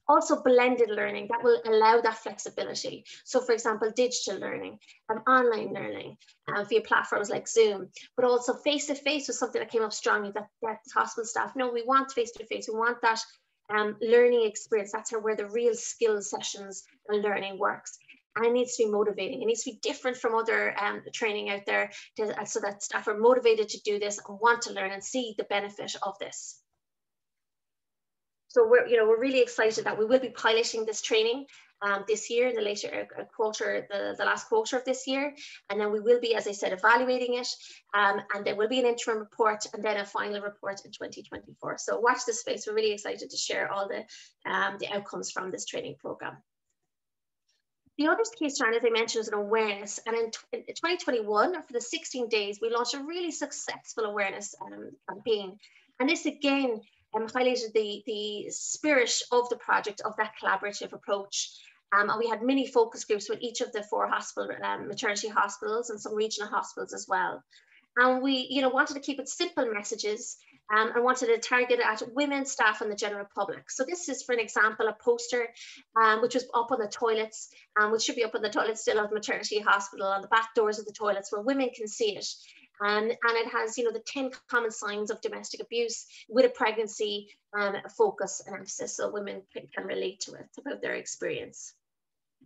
Also blended learning that will allow that flexibility. So for example, digital learning and online learning uh, via platforms like Zoom, but also face-to-face -face was something that came up strongly that, that hospital staff, no, we want face-to-face, -face, we want that um, learning experience. That's where the real skill sessions and learning works and it needs to be motivating. It needs to be different from other um, training out there to, uh, so that staff are motivated to do this and want to learn and see the benefit of this. So we're, you know, we're really excited that we will be piloting this training um, this year, in the later uh, quarter, the, the last quarter of this year. And then we will be, as I said, evaluating it. Um, and there will be an interim report and then a final report in 2024. So watch this space. We're really excited to share all the, um, the outcomes from this training program. The other key strand, as I mentioned, is an awareness. And in, in 2021, for the 16 days, we launched a really successful awareness um, campaign. And this again um, highlighted the, the spirit of the project, of that collaborative approach. Um, and we had many focus groups with each of the four hospital, um, maternity hospitals and some regional hospitals as well. And we, you know, wanted to keep it simple messages um, and wanted to target at women, staff, and the general public. So this is, for an example, a poster um, which was up on the toilets, um, which should be up on the toilets still of maternity hospital on the back doors of the toilets where women can see it. Um, and it has, you know, the 10 common signs of domestic abuse with a pregnancy um, focus and emphasis so women can, can relate to it about their experience.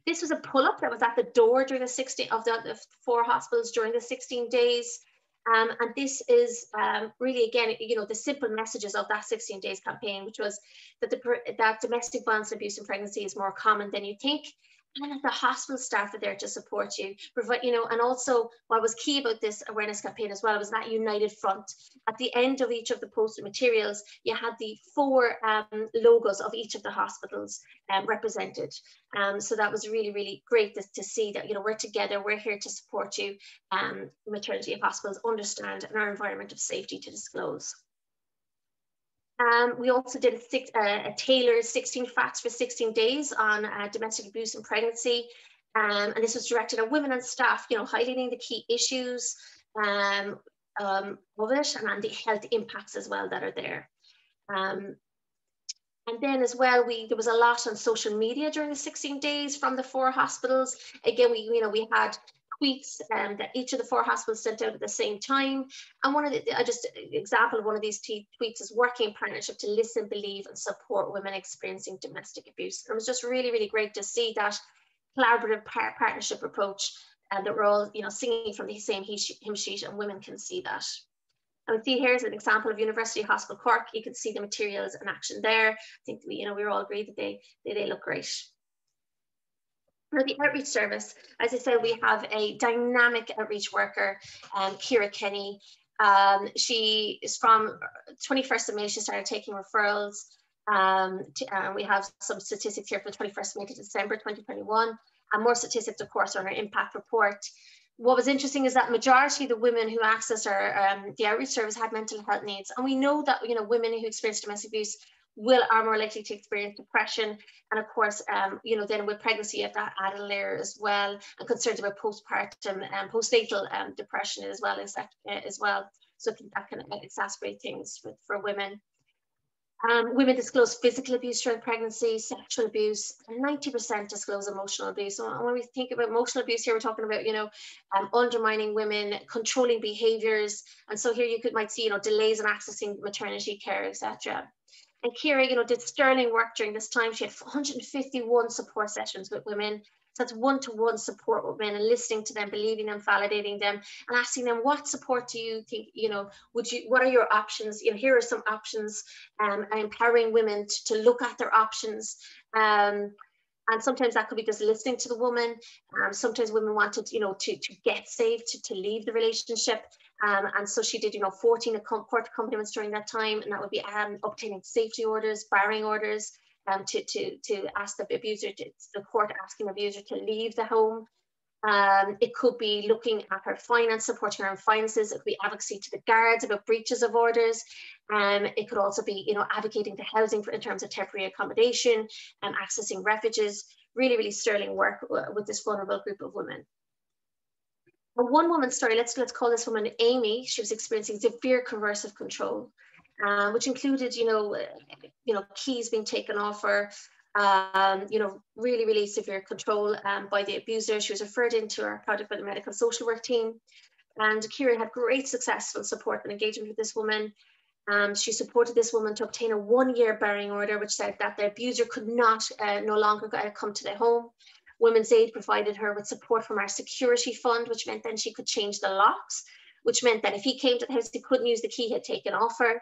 This was a pull-up that was at the door during the 16 of the four hospitals during the 16 days. Um, and this is um, really, again, you know, the simple messages of that 16 days campaign, which was that, the, that domestic violence abuse in pregnancy is more common than you think and the hospital staff are there to support you provide you know and also what was key about this awareness campaign as well was that united front. At the end of each of the poster materials you had the four um, logos of each of the hospitals um, represented. Um, so that was really really great to, to, see that you know we're together we're here to support you um, maternity hospitals understand and our environment of safety to disclose um, we also did a, six, uh, a, tailored 16 facts for 16 days on uh, domestic abuse and pregnancy. Um, and this was directed at women and staff, you know, highlighting the key issues um, um of it and, and the health impacts as well that are there. Um, and then as well, we there was a lot on social media during the 16 days from the four hospitals. Again, we you know we had tweets um, that each of the four hospitals sent out at the same time. And one of the, I just example of one of these tweets is working in partnership to listen, believe, and support women experiencing domestic abuse. It was just really, really great to see that collaborative par partnership approach and uh, that we're all, you know, singing from the same hymn sheet and women can see that. And we see here is an example of University Hospital Cork. You can see the materials in action there. I think we, you know, we are all agree that they, they, they look great. For the outreach service, as I said, we have a dynamic outreach worker, um, Kira Kenny. Um, she is from 21st of May, she started taking referrals. Um, to, uh, we have some statistics here from 21st of May to December 2021, and more statistics, of course, on our impact report. What was interesting is that majority of the women who access our um, the outreach service had mental health needs, and we know that you know women who experience domestic abuse will are more likely to experience depression and of course um, you know then with pregnancy you have that added layer as well and concerns about postpartum and postnatal um, depression as well as uh, as well so that can exacerbate things with, for women um, women disclose physical abuse during pregnancy, sexual abuse, and 90% disclose emotional abuse. So when we think about emotional abuse here, we're talking about, you know, um, undermining women, controlling behaviors. And so here you could might see, you know, delays in accessing maternity care, etc. And Kira, you know, did sterling work during this time. She had 151 support sessions with women. So that's one-to-one support with women and listening to them, believing them, validating them, and asking them, what support do you think, you know, would you, what are your options? You know, here are some options, um, empowering women to, to look at their options. Um, and sometimes that could be just listening to the woman. Um, sometimes women wanted, you know, to, to get saved, to, to leave the relationship. Um, and so she did, you know, 14 court accompaniments during that time, and that would be um, obtaining safety orders, barring orders, um, to, to, to ask the abuser, to, the court asking the abuser to leave the home. Um, it could be looking at her finance, supporting her finances. It could be advocacy to the guards about breaches of orders. Um, it could also be, you know, advocating for housing for, in terms of temporary accommodation and accessing refuges. Really, really sterling work uh, with this vulnerable group of women one woman story, let's, let's call this woman Amy, she was experiencing severe coercive control, um, which included, you know, you know, keys being taken off her, um, you know, really, really severe control um, by the abuser. She was referred into our project by the medical social work team. And Kira had great successful support and engagement with this woman. Um, she supported this woman to obtain a one-year barring order, which said that the abuser could not uh, no longer come to their home. Women's Aid provided her with support from our security fund, which meant then she could change the locks, which meant that if he came to the house, he couldn't use the key he had taken off her.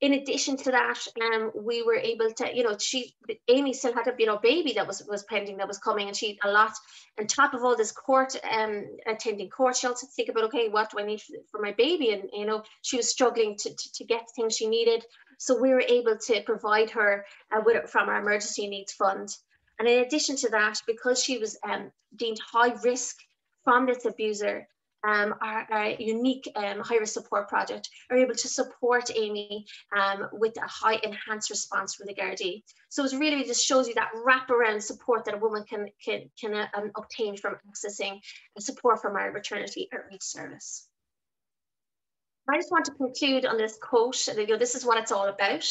In addition to that, um, we were able to, you know, she, Amy still had a, you know, baby that was was pending, that was coming, and she a lot. On top of all this court, um, attending court, she also had to think about, okay, what do I need for, for my baby? And you know, she was struggling to, to, to get things she needed. So we were able to provide her uh, with from our emergency needs fund. And in addition to that, because she was um, deemed high risk from this abuser, um, our, our, unique um, high risk support project are able to support Amy um, with a high enhanced response from the Gardaí. So it really just shows you that wraparound support that a woman can, can, can uh, um, obtain from accessing support from our maternity outreach service. I just want to conclude on this quote. You know, this is what it's all about.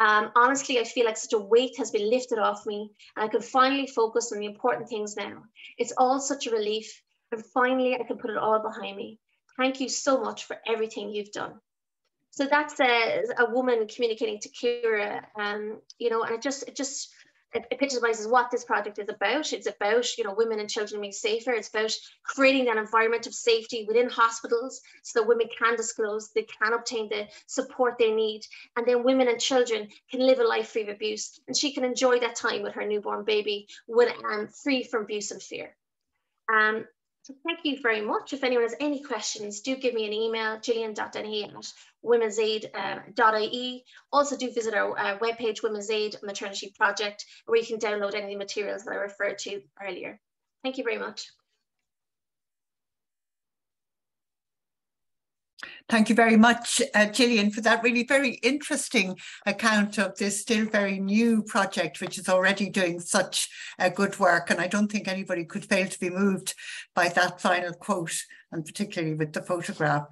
Um, honestly, I feel like such a weight has been lifted off me, and I can finally focus on the important things now. It's all such a relief, and finally, I can put it all behind me. Thank you so much for everything you've done. So that's a, a woman communicating to Kira, um, you know, and it just it just epitomizes what this project is about. It's about, you know, women and children being safer. It's about creating an environment of safety within hospitals so that women can disclose, they can obtain the support they need. And then women and children can live a life free of abuse. And she can enjoy that time with her newborn baby with, um, free from abuse and fear. Um, so thank you very much. If anyone has any questions, do give me an email, gillian.dennehy at womensaid.ie. Uh, also do visit our uh, webpage, Women's Aid Maternity Project, where you can download any of the materials that I referred to earlier. Thank you very much. Thank you very much, uh, Gillian, for that really very interesting account of this still very new project, which is already doing such uh, good work. And I don't think anybody could fail to be moved by that final quote, and particularly with the photograph.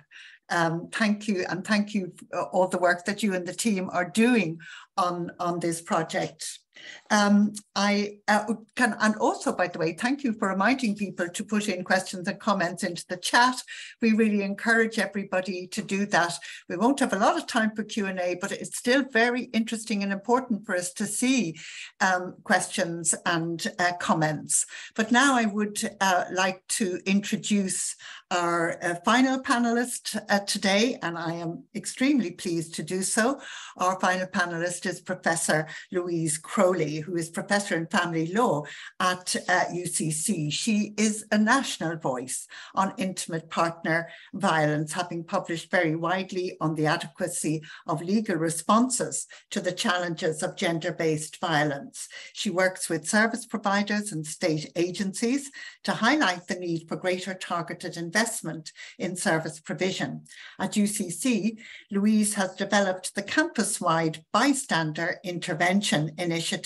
Um, thank you, and thank you for all the work that you and the team are doing on, on this project. Um, I uh, can, and also, by the way, thank you for reminding people to put in questions and comments into the chat. We really encourage everybody to do that. We won't have a lot of time for Q&A, but it's still very interesting and important for us to see um, questions and uh, comments. But now I would uh, like to introduce our uh, final panelist uh, today, and I am extremely pleased to do so. Our final panelist is Professor Louise Who is Professor in Family Law at uh, UCC. She is a national voice on intimate partner violence, having published very widely on the adequacy of legal responses to the challenges of gender-based violence. She works with service providers and state agencies to highlight the need for greater targeted investment in service provision. At UCC, Louise has developed the campus-wide Bystander Intervention Initiative,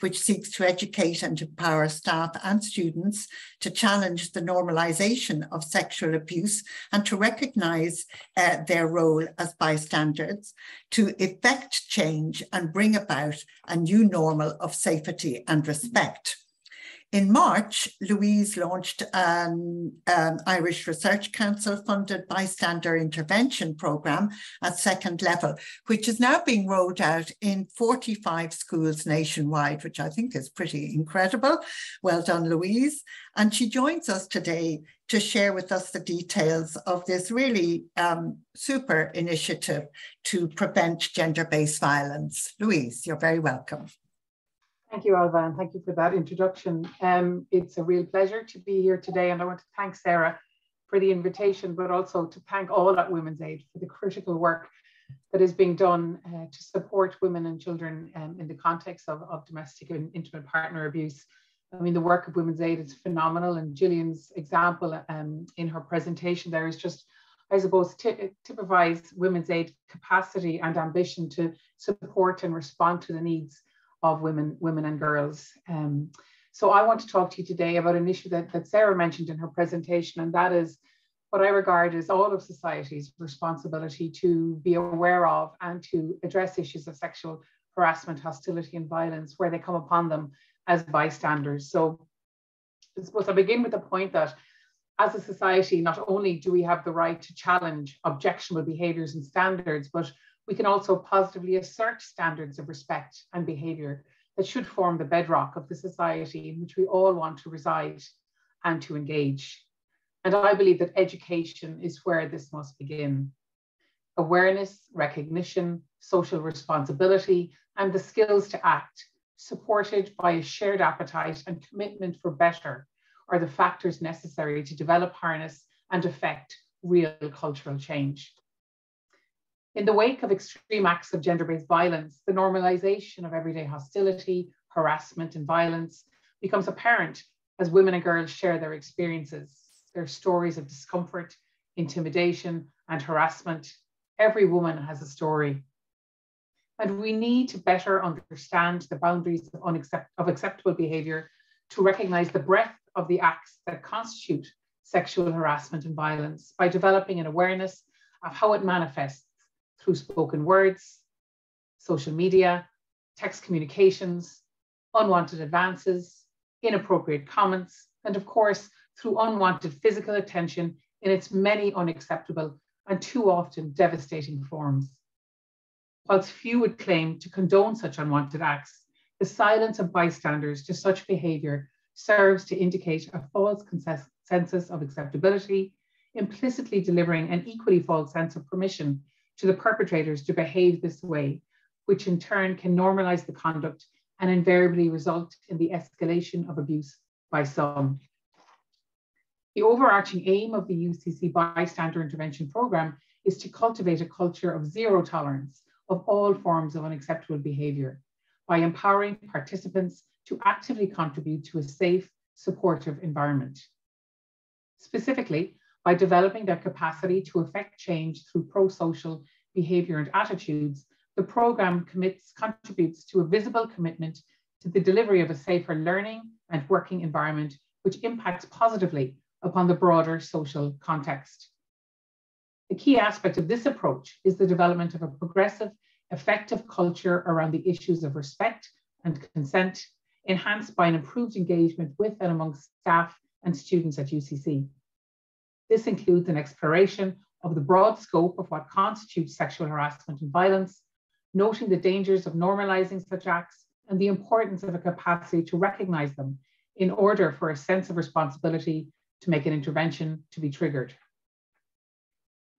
which seeks to educate and empower staff and students to challenge the normalization of sexual abuse and to recognize uh, their role as bystanders, to effect change and bring about a new normal of safety and respect. In March, Louise launched an um, Irish Research Council funded bystander intervention program at second level, which is now being rolled out in 45 schools nationwide, which I think is pretty incredible. Well done, Louise. And she joins us today to share with us the details of this really um, super initiative to prevent gender-based violence. Louise, you're very welcome. Thank you, Ailbhe, and thank you for that introduction. Um, it's a real pleasure to be here today, and I want to thank Sarah for the invitation, but also to thank all at Women's Aid for the critical work that is being done uh, to support women and children um, in the context of, of domestic and intimate partner abuse. I mean, the work of Women's Aid is phenomenal, and Gillian's example um, in her presentation there is just, I suppose, typifies Women's Aid capacity and ambition to support and respond to the needs of women, women and girls. Um, so I want to talk to you today about an issue that, that Sarah mentioned in her presentation, and that is what I regard as all of society's responsibility to be aware of and to address issues of sexual harassment, hostility, and violence where they come upon them as bystanders. So I suppose I begin with the point that as a society, not only do we have the right to challenge objectionable behaviors and standards, but we can also positively assert standards of respect and behaviour that should form the bedrock of the society in which we all want to reside and to engage. And I believe that education is where this must begin. Awareness, recognition, social responsibility, and the skills to act, supported by a shared appetite and commitment for better, are the factors necessary to develop, harness, and effect real cultural change. In the wake of extreme acts of gender based violence, the normalization of everyday hostility, harassment, and violence becomes apparent as women and girls share their experiences, their stories of discomfort, intimidation, and harassment. Every woman has a story. And we need to better understand the boundaries of, unaccept- of acceptable behaviour to recognise the breadth of the acts that constitute sexual harassment and violence by developing an awareness of how it manifests through spoken words, social media, text communications, unwanted advances, inappropriate comments, and of course, through unwanted physical attention in its many unacceptable and too often devastating forms. Whilst few would claim to condone such unwanted acts, the silence of bystanders to such behaviour serves to indicate a false consensus of acceptability, implicitly delivering an equally false sense of permission to the perpetrators to behave this way, which in turn can normalise the conduct and invariably result in the escalation of abuse by some. The overarching aim of the UCC bystander intervention programme is to cultivate a culture of zero tolerance of all forms of unacceptable behaviour by empowering participants to actively contribute to a safe, supportive environment. Specifically, by developing their capacity to affect change through pro-social behaviour and attitudes, the programme commits, contributes to a visible commitment to the delivery of a safer learning and working environment which impacts positively upon the broader social context. A key aspect of this approach is the development of a progressive, effective culture around the issues of respect and consent, enhanced by an improved engagement with and amongst staff and students at UCC. This includes an exploration of the broad scope of what constitutes sexual harassment and violence, noting the dangers of normalizing such acts and the importance of a capacity to recognize them in order for a sense of responsibility to make an intervention to be triggered.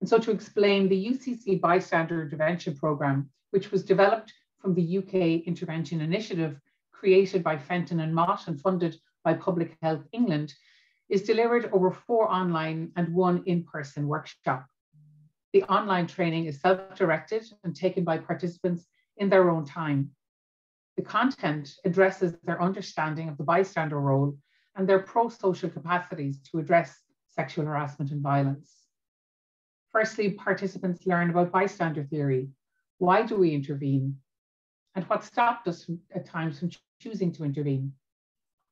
And so to explain the UCC Bystander Intervention Programme, which was developed from the UK Intervention Initiative created by Fenton and Mott and funded by Public Health England, is delivered over four online and one in-person workshop. The online training is self-directed and taken by participants in their own time. The content addresses their understanding of the bystander role and their pro-social capacities to address sexual harassment and violence. Firstly, participants learn about bystander theory. Why do we intervene? And what stopped us at times from choosing to intervene?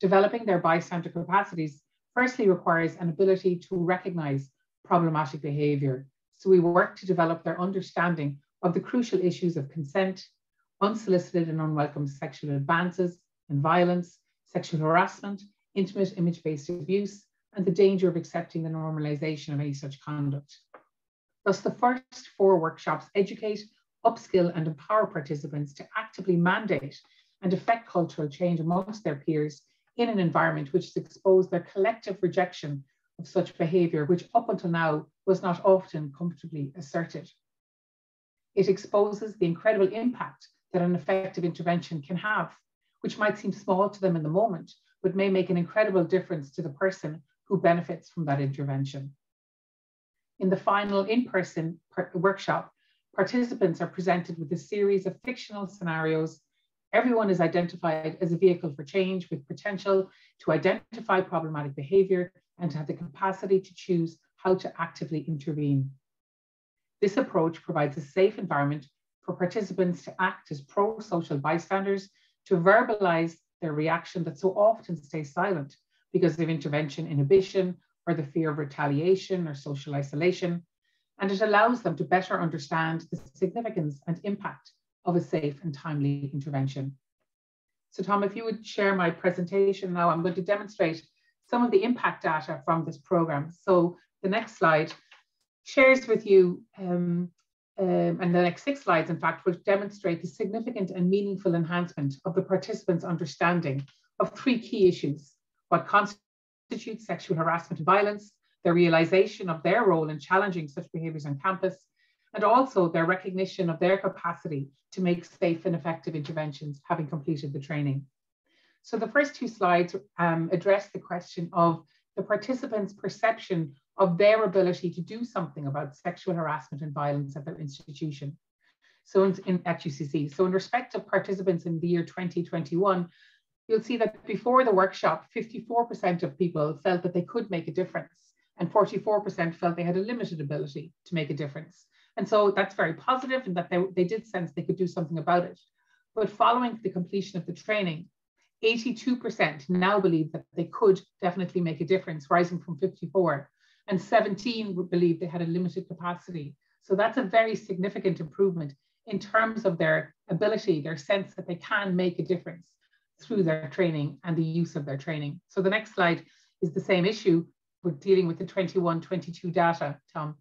Developing their bystander capacities firstly requires an ability to recognize problematic behavior. So we work to develop their understanding of the crucial issues of consent, unsolicited and unwelcome sexual advances and violence, sexual harassment, intimate image-based abuse, and the danger of accepting the normalization of any such conduct. Thus, the first four workshops educate, upskill, and empower participants to actively mandate and affect cultural change amongst their peers in an environment which has exposed their collective rejection of such behaviour, which up until now was not often comfortably asserted. It exposes the incredible impact that an effective intervention can have, which might seem small to them in the moment, but may make an incredible difference to the person who benefits from that intervention. In the final in-person workshop, participants are presented with a series of fictional scenarios. Everyone is identified as a vehicle for change with potential to identify problematic behavior and to have the capacity to choose how to actively intervene. This approach provides a safe environment for participants to act as pro-social bystanders, to verbalize their reaction that so often stays silent because of intervention inhibition or the fear of retaliation or social isolation. And it allows them to better understand the significance and impact of a safe and timely intervention. So Tom, if you would share my presentation now, I'm going to demonstrate some of the impact data from this program. So the next slide shares with you um, um, and the next six slides, in fact, will demonstrate the significant and meaningful enhancement of the participants' understanding of three key issues, what constitutes sexual harassment and violence, their realization of their role in challenging such behaviors on campus, and also their recognition of their capacity to make safe and effective interventions, having completed the training. So the first two slides um, address the question of the participants' perception of their ability to do something about sexual harassment and violence at their institution. So in, in, at UCC. So in respect of participants in the year 2021, you'll see that before the workshop, 54% of people felt that they could make a difference and 44% felt they had a limited ability to make a difference. And so that's very positive and that they, they did sense they could do something about it. But following the completion of the training, 82% now believe that they could definitely make a difference, rising from 54 and 17 believe they had a limited capacity So that's a very significant improvement in terms of their ability, their sense that they can make a difference through their training and the use of their training. So the next slide is the same issue. We're dealing with the 21, 22 data, Tom.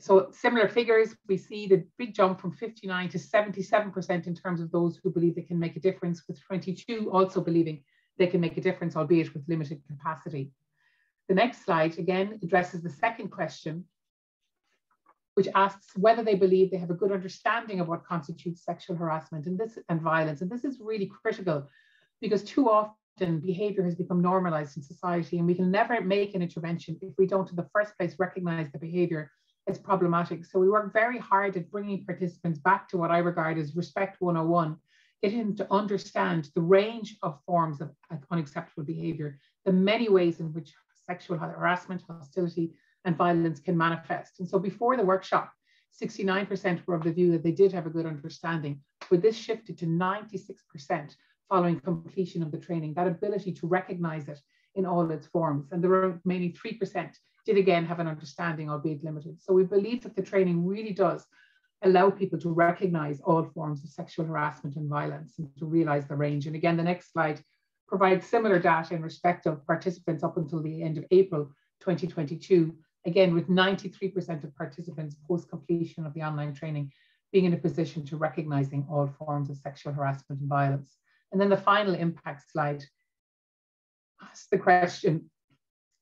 So similar figures, we see the big jump from 59 to 77% in terms of those who believe they can make a difference, with 22 also believing they can make a difference, albeit with limited capacity. The next slide, again, addresses the second question, which asks whether they believe they have a good understanding of what constitutes sexual harassment and, this, and violence. And this is really critical because too often behavior has become normalized in society and we can never make an intervention if we don't in the first place recognize the behavior is problematic. So we work very hard at bringing participants back to what I regard as Respect 101, getting them to understand the range of forms of unacceptable behavior, the many ways in which sexual harassment, hostility, and violence can manifest. And so before the workshop, 69% were of the view that they did have a good understanding, but this shifted to 96% following completion of the training, that ability to recognize it in all its forms. And the remaining 3% did again have an understanding, albeit limited. So we believe that the training really does allow people to recognize all forms of sexual harassment and violence and to realize the range. And again, the next slide provides similar data in respect of participants up until the end of April 2022, again, with 93% of participants post completion of the online training being in a position to recognizing all forms of sexual harassment and violence. And then the final impact slide asks the question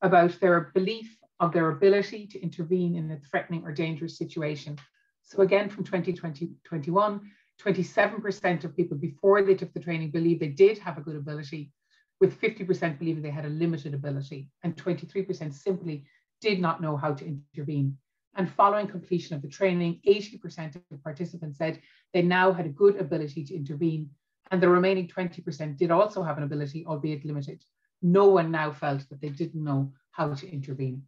about their belief of their ability to intervene in a threatening or dangerous situation. So again, from 2020, 21, 27% of people before they took the training believed they did have a good ability, with 50% believing they had a limited ability, and 23% simply did not know how to intervene. And following completion of the training, 80% of the participants said they now had a good ability to intervene, and the remaining 20% did also have an ability, albeit limited. No one now felt that they didn't know how to intervene.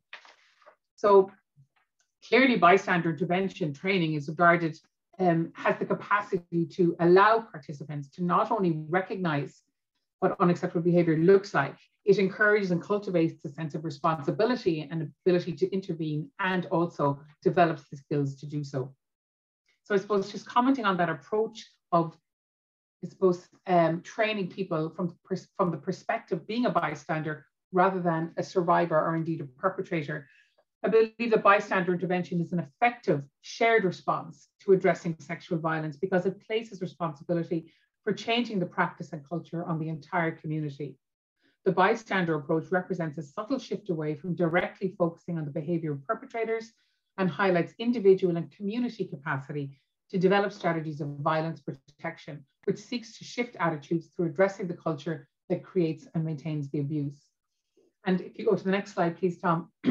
So clearly bystander intervention training is regarded, um, has the capacity to allow participants to not only recognize what unacceptable behavior looks like, it encourages and cultivates a sense of responsibility and ability to intervene and also develops the skills to do so. So I suppose just commenting on that approach of, I suppose, um, training people from, from the perspective of being a bystander rather than a survivor or indeed a perpetrator I believe that bystander intervention is an effective shared response to addressing sexual violence because it places responsibility for changing the practice and culture on the entire community. The bystander approach represents a subtle shift away from directly focusing on the behavior of perpetrators and highlights individual and community capacity to develop strategies of violence protection, which seeks to shift attitudes through addressing the culture that creates and maintains the abuse. And if you go to the next slide, please, Tom,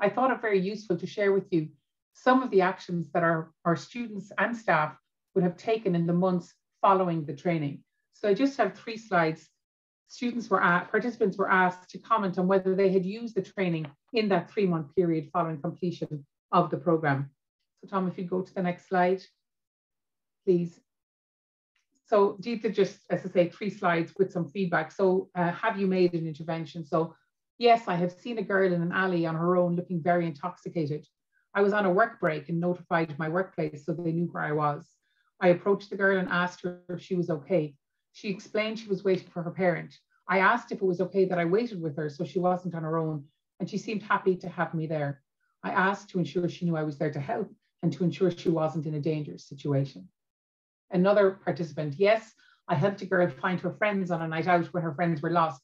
I thought it very useful to share with you some of the actions that our, our students and staff would have taken in the months following the training. So I just have three slides. Students were asked, participants were asked to comment on whether they had used the training in that three month period following completion of the program. So Tom, if you go to the next slide, please. So these are just, as I say, three slides with some feedback. So uh, have you made an intervention? So Yes, I have seen a girl in an alley on her own looking very intoxicated. I was on a work break and notified my workplace so they knew where I was. I approached the girl and asked her if she was okay. She explained she was waiting for her parent. I asked if it was okay that I waited with her so she wasn't on her own, and she seemed happy to have me there. I asked to ensure she knew I was there to help and to ensure she wasn't in a dangerous situation. Another participant, yes, I helped a girl find her friends on a night out when her friends were lost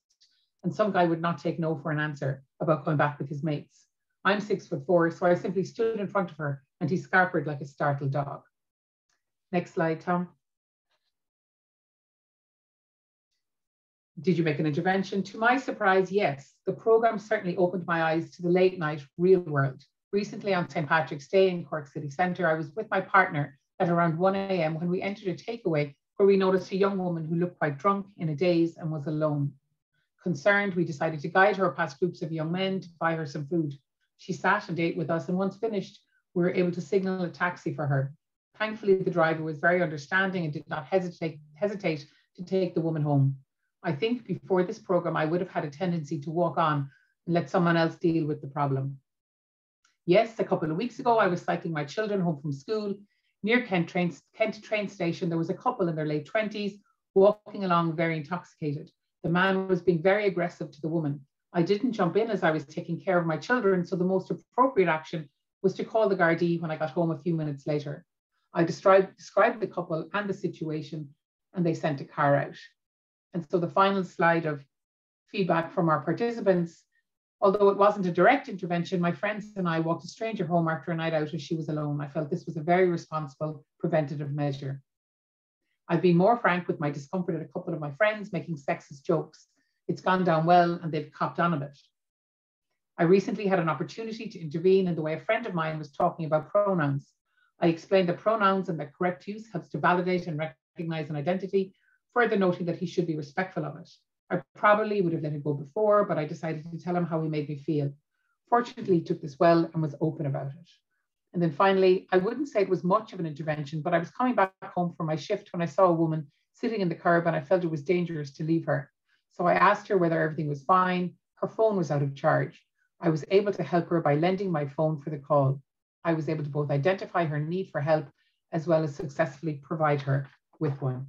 and some guy would not take no for an answer about going back with his mates. I'm six foot four, so I simply stood in front of her and he scarpered like a startled dog. Next slide, Tom. Did you make an intervention? To my surprise, yes. The program certainly opened my eyes to the late night real world. Recently on St. Patrick's Day in Cork City Centre, I was with my partner at around 1 a.m. when we entered a takeaway where we noticed a young woman who looked quite drunk, in a daze, and was alone. Concerned, we decided to guide her past groups of young men to buy her some food. She sat and ate with us, and once finished, we were able to signal a taxi for her. Thankfully, the driver was very understanding and did not hesitate, hesitate to take the woman home. I think before this program, I would have had a tendency to walk on and let someone else deal with the problem. Yes, a couple of weeks ago, I was cycling my children home from school. Near Kent train, Kent train station, there was a couple in their late 20s walking along very intoxicated. The man was being very aggressive to the woman. I didn't jump in as I was taking care of my children, so the most appropriate action was to call the Gardaí when I got home a few minutes later. I described, described the couple and the situation, and they sent a car out. And so the final slide of feedback from our participants, although it wasn't a direct intervention, my friends and I walked a stranger home after a night out as she was alone. I felt this was a very responsible preventative measure. I've been more frank with my discomfort at a couple of my friends making sexist jokes. It's gone down well and they've copped on a bit. I recently had an opportunity to intervene in the way a friend of mine was talking about pronouns. I explained that pronouns and their correct use helps to validate and recognize an identity, further noting that he should be respectful of it. I probably would have let it go before, but I decided to tell him how he made me feel. Fortunately, he took this well and was open about it. And then finally, I wouldn't say it was much of an intervention, but I was coming back home from my shift when I saw a woman sitting in the curb and I felt it was dangerous to leave her. So I asked her whether everything was fine. Her phone was out of charge. I was able to help her by lending my phone for the call. I was able to both identify her need for help as well as successfully provide her with one.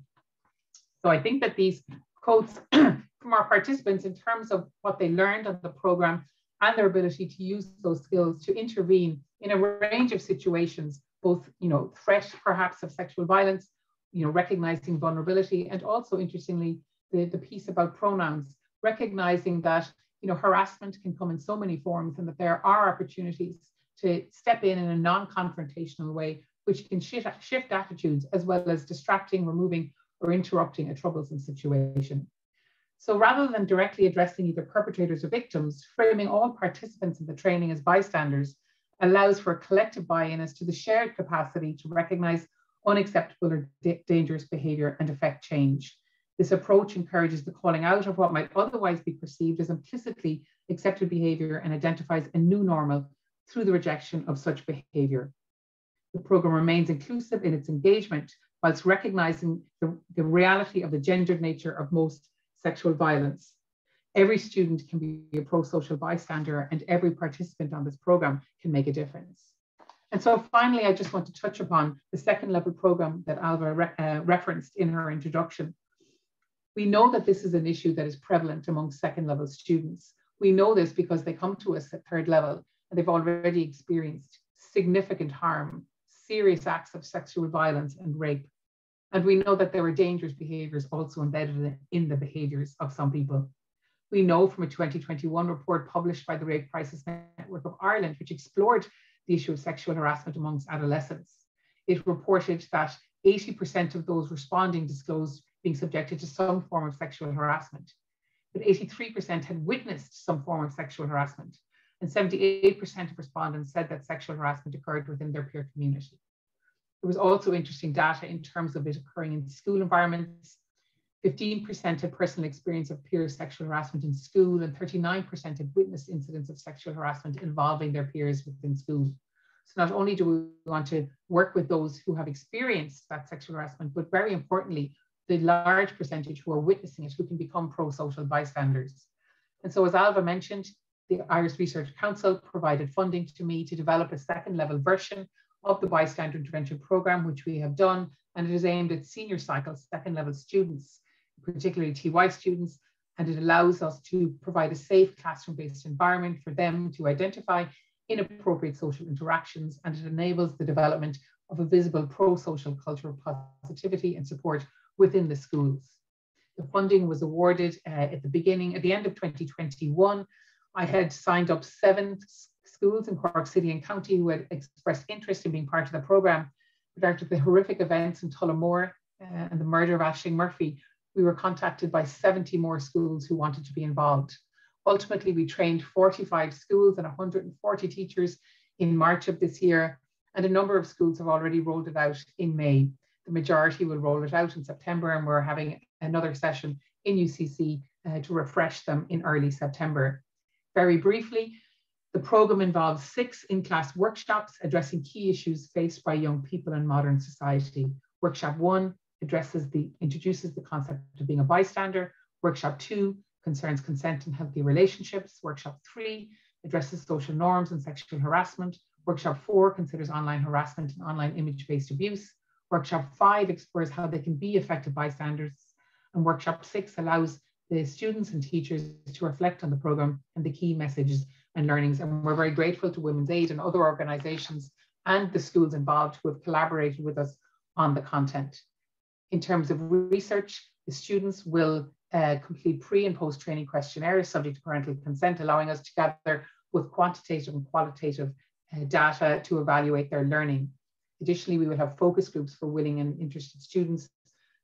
So I think that these quotes from our participants in terms of what they learned on the program and their ability to use those skills to intervene in a range of situations, both, you know, threat perhaps of sexual violence, you know, recognizing vulnerability, and also interestingly, the, the piece about pronouns, recognizing that, you know, harassment can come in so many forms and that there are opportunities to step in in a non-confrontational way, which can shift, shift attitudes as well as distracting, removing, or interrupting a troublesome situation. So rather than directly addressing either perpetrators or victims, framing all participants in the training as bystanders allows for a collective buy-in as to the shared capacity to recognize unacceptable or dangerous behavior and affect change. This approach encourages the calling out of what might otherwise be perceived as implicitly accepted behavior and identifies a new normal through the rejection of such behavior. The program remains inclusive in its engagement whilst recognizing the, the reality of the gendered nature of most sexual violence every student can be a pro-social bystander and every participant on this program can make a difference. And so finally, I just want to touch upon the second level program that Ailbhe re uh, referenced in her introduction. We know that this is an issue that is prevalent among second level students. We know this because they come to us at third level and they've already experienced significant harm, serious acts of sexual violence and rape. And we know that there are dangerous behaviors also embedded in the behaviors of some people. We know from a 2021 report published by the Rape Crisis Network of Ireland, which explored the issue of sexual harassment amongst adolescents. It reported that 80% of those responding disclosed being subjected to some form of sexual harassment, but 83% had witnessed some form of sexual harassment, and 78% of respondents said that sexual harassment occurred within their peer community. There was also interesting data in terms of it occurring in school environments, 15% had personal experience of peer sexual harassment in school, and 39% had witnessed incidents of sexual harassment involving their peers within school. So not only do we want to work with those who have experienced that sexual harassment, but very importantly, the large percentage who are witnessing it, who can become pro-social bystanders. And so as Ailbhe mentioned, the Irish Research Council provided funding to me to develop a second level version of the bystander intervention program, which we have done, and it is aimed at senior cycle second level students particularly TY students, and it allows us to provide a safe classroom-based environment for them to identify inappropriate social interactions, and it enables the development of a visible pro-social culture of positivity and support within the schools. The funding was awarded uh, at the beginning, at the end of 2021. I had signed up seven schools in Cork City and County who had expressed interest in being part of the program. But after the horrific events in Tullamore uh, and the murder of Ashling Murphy, we were contacted by 70 more schools who wanted to be involved. Ultimately, we trained 45 schools and 140 teachers in March of this year, and a number of schools have already rolled it out in May. The majority will roll it out in September, and we're having another session in UCC uh, to refresh them in early September. Very briefly, the program involves six in-class workshops addressing key issues faced by young people in modern society. Workshop one addresses the, introduces the concept of being a bystander. Workshop two concerns consent and healthy relationships. Workshop three addresses social norms and sexual harassment. Workshop four considers online harassment and online image-based abuse. Workshop five explores how they can be effective bystanders. And workshop six allows the students and teachers to reflect on the program and the key messages and learnings. And we're very grateful to Women's Aid and other organizations and the schools involved who have collaborated with us on the content. In terms of research, the students will uh, complete pre and post training questionnaires subject to parental consent, allowing us to gather both quantitative and qualitative uh, data to evaluate their learning. Additionally, we will have focus groups for willing and interested students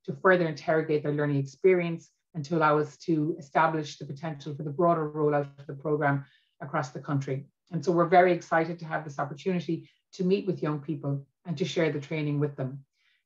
to further interrogate their learning experience and to allow us to establish the potential for the broader rollout of the program across the country. And so we're very excited to have this opportunity to meet with young people and to share the training with them.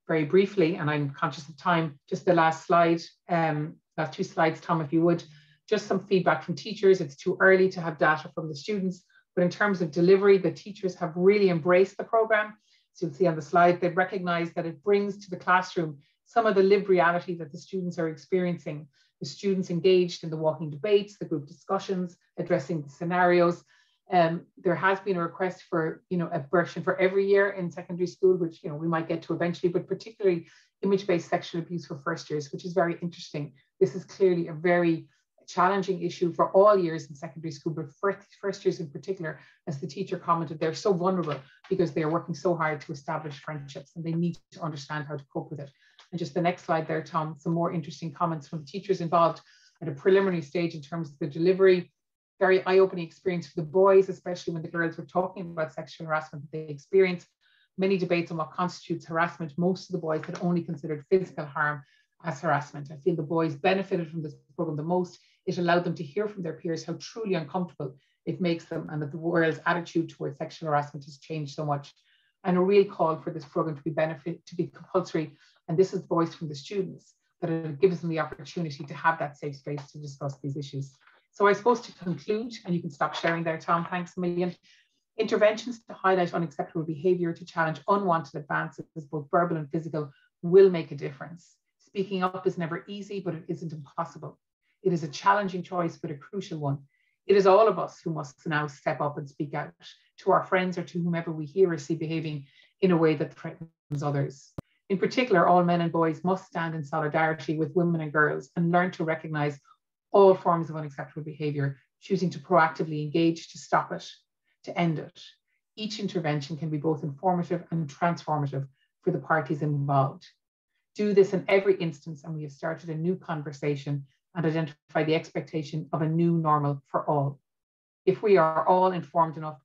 Very briefly, and I'm conscious of time, just the last slide, um, last two slides, Tom, if you would, just some feedback from teachers. It's too early to have data from the students, but in terms of delivery, the teachers have really embraced the program. So you'll see on the slide, they've recognized that it brings to the classroom some of the lived reality that the students are experiencing. The students engaged in the walking debates, the group discussions, addressing the scenarios. Um, there has been a request for, you know, a version for every year in secondary school, which, you know, we might get to eventually, but particularly image-based sexual abuse for first years, which is very interesting. This is clearly a very challenging issue for all years in secondary school, but first, first years in particular, as the teacher commented, they're so vulnerable because they are working so hard to establish friendships and they need to understand how to cope with it. And just the next slide there, Tom, some more interesting comments from teachers involved at a preliminary stage in terms of the delivery. Very eye-opening experience for the boys, especially when the girls were talking about sexual harassment that they experienced. Many debates on what constitutes harassment. Most of the boys had only considered physical harm as harassment. I feel the boys benefited from this program the most. It allowed them to hear from their peers how truly uncomfortable it makes them and that the world's attitude towards sexual harassment has changed so much. And a real call for this program to be benefit to be compulsory and this is the voice from the students that it gives them the opportunity to have that safe space to discuss these issues. So I suppose to conclude, and you can stop sharing there, Tom, thanks a million. Interventions to highlight unacceptable behaviour to challenge unwanted advances, both verbal and physical, will make a difference. Speaking up is never easy, but it isn't impossible. It is a challenging choice, but a crucial one. It is all of us who must now step up and speak out to our friends or to whomever we hear or see behaving in a way that threatens others. In particular, all men and boys must stand in solidarity with women and girls and learn to recognize all forms of unacceptable behavior, choosing to proactively engage to stop it, to end it. Each intervention can be both informative and transformative for the parties involved. Do this in every instance, and we have started a new conversation and identify the expectation of a new normal for all. If we are all informed enough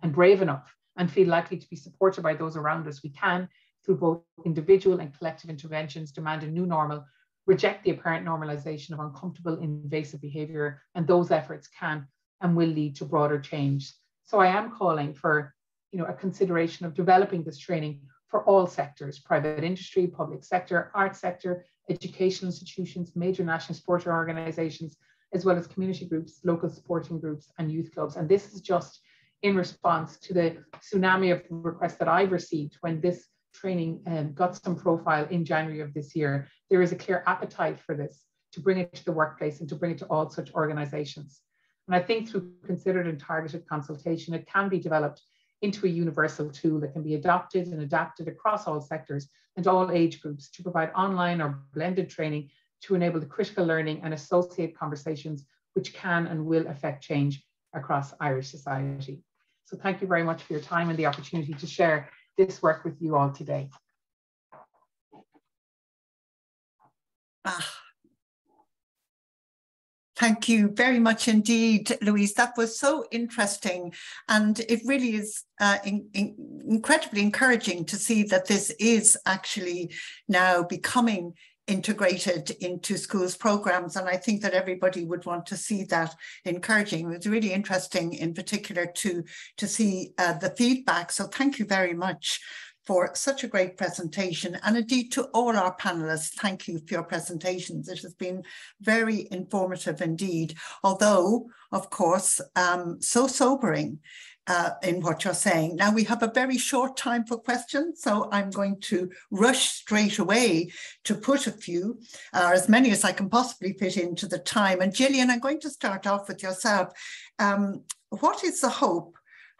and brave enough and feel likely to be supported by those around us, we can, through both individual and collective interventions, demand a new normal, reject the apparent normalization of uncomfortable invasive behavior, and those efforts can and will lead to broader change. So I am calling for you know, a consideration of developing this training for all sectors, private industry, public sector, art sector, educational institutions, major national sporting organizations, as well as community groups, local sporting groups, and youth clubs. And this is just in response to the tsunami of requests that I've received when this training um, got some profile in January of this year, there is a clear appetite for this to bring it to the workplace and to bring it to all such organizations. And I think through considered and targeted consultation, it can be developed into a universal tool that can be adopted and adapted across all sectors and all age groups to provide online or blended training to enable the critical learning and associate conversations which can and will affect change across Irish society. So thank you very much for your time and the opportunity to share this work with you all today. Ah. Thank you very much indeed, Louise. That was so interesting. And it really is uh, in, in, incredibly encouraging to see that this is actually now becoming integrated into schools programs. And I think that everybody would want to see that encouraging. It was really interesting in particular to, to see uh, the feedback. So thank you very much for such a great presentation. And indeed to all our panelists, thank you for your presentations. It has been very informative indeed, although of course, um, so sobering uh, in what you're saying. Now we have a very short time for questions, so I'm going to rush straight away to put a few, uh, as many as I can possibly fit into the time. And Gillian, I'm going to start off with yourself. Um, what is the hope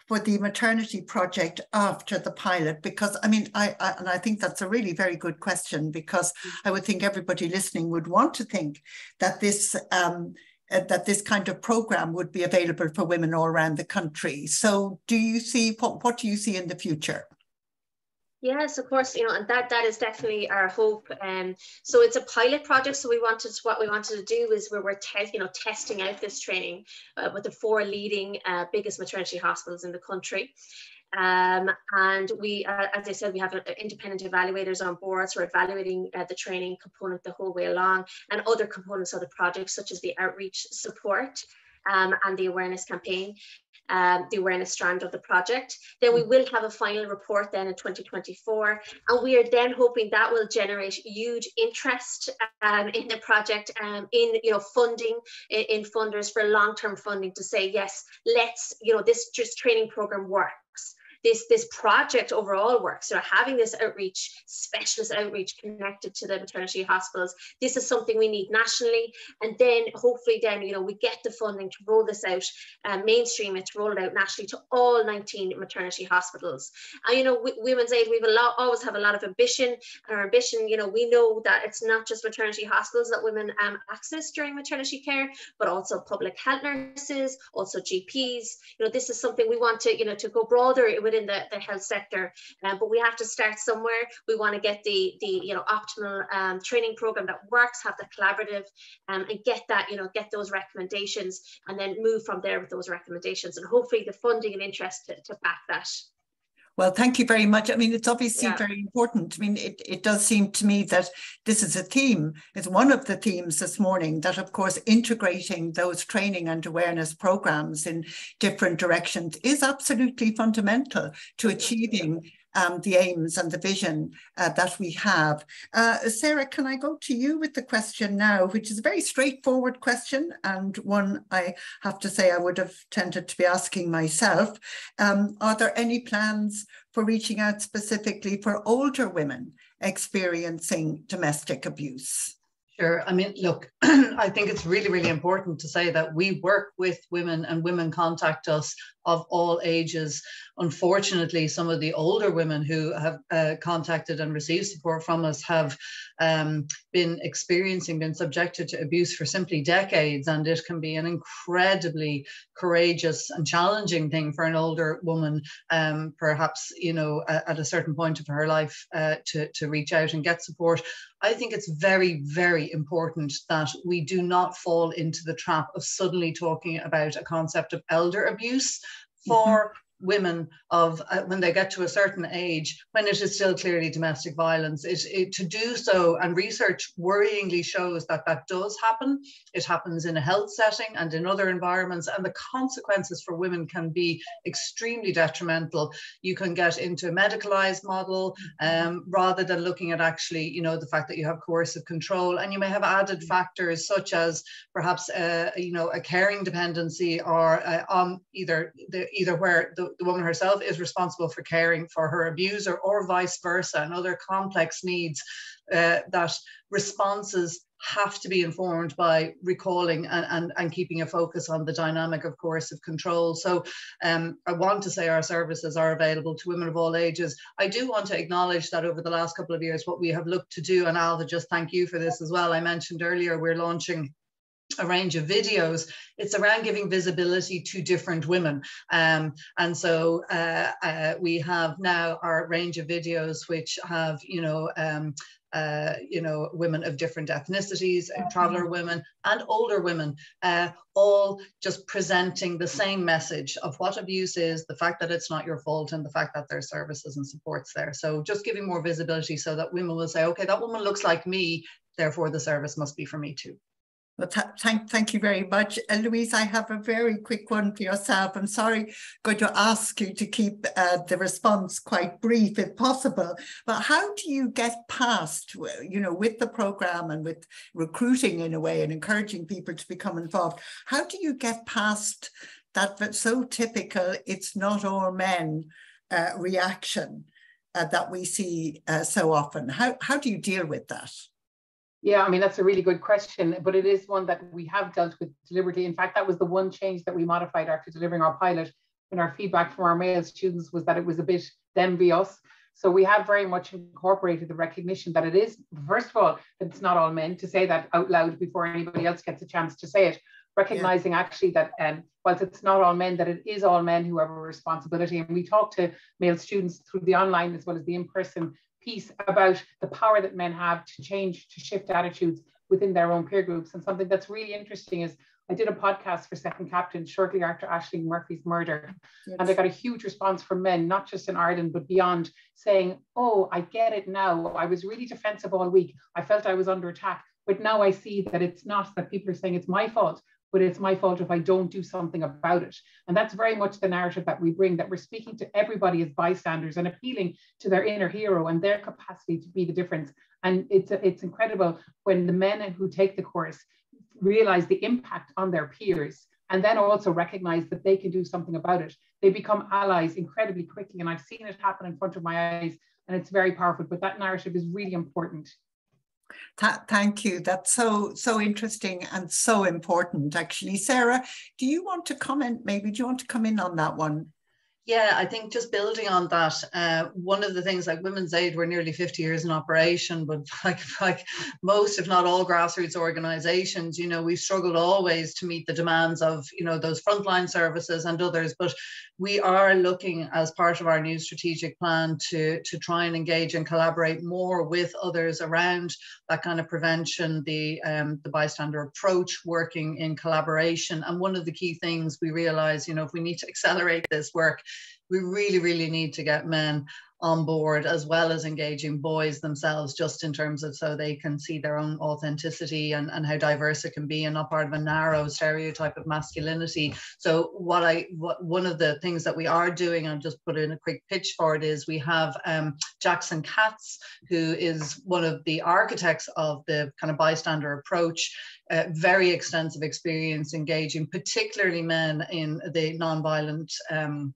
for the maternity project after the pilot? Because I mean, I, I, and I think that's a really very good question because I would think everybody listening would want to think that this um, uh, that this kind of program would be available for women all around the country. So, do you see what what do you see in the future? Yes, of course, you know, and that that is definitely our hope. Um, so it's a pilot project. So we wanted what we wanted to do is where we're te- you know testing out this training uh, with the four leading uh, biggest maternity hospitals in the country. Um, and we, uh, as I said, we have uh, independent evaluators on board, so we're evaluating uh, the training component the whole way along and other components of the project, such as the outreach support um, and the awareness campaign um, the awareness strand of the project. Then we will have a final report then in 2024, and we are then hoping that will generate huge interest um, in the project, um, in you know funding, in, in funders for long-term funding to say yes, let's you know this just training program works this this project overall works. So having this outreach, specialist outreach connected to the maternity hospitals, this is something we need nationally. And then hopefully then, you know, we get the funding to roll this out, uh, mainstream it, to roll it out nationally to all 19 maternity hospitals. And, you know, Women's Aid, we've a lot, always have a lot of ambition. And our ambition, you know, we know that it's not just maternity hospitals that women um, access during maternity care, but also public health nurses, also GPs. You know, this is something we want to, you know, to go broader within the, the health sector. Um, but we have to start somewhere. We want to get the, the you know, optimal um, training program that works, have the collaborative um, and get that, you know, get those recommendations and then move from there with those recommendations and hopefully the funding and interest to, to back that. Well, thank you very much. I mean, it's obviously yeah. very important. I mean, it, it does seem to me that this is a theme, it's one of the themes this morning that, of course, integrating those training and awareness programs in different directions is absolutely fundamental to achieving um, the aims and the vision uh, that we have. Uh, Sarah, can I go to you with the question now, which is a very straightforward question and one I have to say I would have tended to be asking myself. Um, are there any plans for reaching out specifically for older women experiencing domestic abuse? Sure. I mean, look, I think it's really, really important to say that we work with women and women contact us of all ages. Unfortunately, some of the older women who have uh, contacted and received support from us have um, been experiencing, been subjected to abuse for simply decades. And it can be an incredibly courageous and challenging thing for an older woman, um, perhaps, you know, at, a certain point of her life uh, to, to reach out and get support. I think it's very, very important that we do not fall into the trap of suddenly talking about a concept of elder abuse for women of uh, when they get to a certain age, when it is still clearly domestic violence, it, it, to do so, and research worryingly shows that that does happen. It happens in a health setting and in other environments, and the consequences for women can be extremely detrimental. You can get into a medicalized model um, rather than looking at actually, you know, the fact that you have coercive control, and you may have added factors such as perhaps, uh, you know, a caring dependency or uh, on either the either where the the, woman herself is responsible for caring for her abuser or vice versa and other complex needs uh, that responses have to be informed by recalling and, and, and keeping a focus on the dynamic of coercive control. So um, I want to say our services are available to women of all ages. I do want to acknowledge that over the last couple of years, what we have looked to do, and Ailbhe, just thank you for this as well. I mentioned earlier, we're launching a range of videos it's around giving visibility to different women um, and so uh, uh, we have now our range of videos which have you know um, uh, you know, women of different ethnicities, traveler women, and older women, uh, all just presenting the same message of what abuse is, the fact that it's not your fault, and the fact that there's services and supports there. So just giving more visibility so that women will say, okay, that woman looks like me, therefore the service must be for me too. Well, th thank, thank you very much. Uh, Louise, I have a very quick one for yourself. I'm sorry, I'm going to ask you to keep uh, the response quite brief if possible, but how do you get past, you know, with the program and with recruiting in a way and encouraging people to become involved, how do you get past that But so typical, it's not all men uh, reaction uh, that we see uh, so often. How, how do you deal with that? Yeah, I mean, that's a really good question, but it is one that we have dealt with deliberately. In fact, that was the one change that we modified after delivering our pilot. And our feedback from our male students was that it was a bit them be us. So we have very much incorporated the recognition that it is, first of all, that it's not all men, to say that out loud before anybody else gets a chance to say it, recognizing yeah. actually that um, whilst it's not all men, that it is all men who have a responsibility. And we talk to male students through the online as well as the in-person piece about the power that men have to change, to shift attitudes within their own peer groups. And something that's really interesting is I did a podcast for Second Captain shortly after Ashling Murphy's murder. Yes. And I got a huge response from men, not just in Ireland, but beyond, saying, Oh, I get it now. I was really defensive all week. I felt I was under attack. But now I see that it's not that people are saying it's my fault but it's my fault if I don't do something about it. And that's very much the narrative that we bring, that we're speaking to everybody as bystanders and appealing to their inner hero and their capacity to be the difference. And it's, it's incredible when the men who take the course realize the impact on their peers and then also recognize that they can do something about it. They become allies incredibly quickly. And I've seen it happen in front of my eyes and it's very powerful, but that narrative is really important. Th thank you. That's so so interesting and so important, actually. Sarah, do you want to comment? Maybe do you want to come in on that one? Yeah, I think just building on that, uh, one of the things like Women's Aid, we're nearly 50 years in operation, but like, like most, if not all grassroots organizations, you know, we've struggled always to meet the demands of, you know, those frontline services and others. But we are looking as part of our new strategic plan to, to try and engage and collaborate more with others around that kind of prevention, the, um, the bystander approach, working in collaboration. And one of the key things we realize, you know, if we need to accelerate this work, we really, really need to get men on board as well as engaging boys themselves just in terms of so they can see their own authenticity and, and how diverse it can be and not part of a narrow stereotype of masculinity. So what i what one of the things that we are doing i'll just put in a quick pitch for it is we have um, jackson katz who is one of the architects of the kind of bystander approach uh, very extensive experience engaging particularly men in the nonviolent um,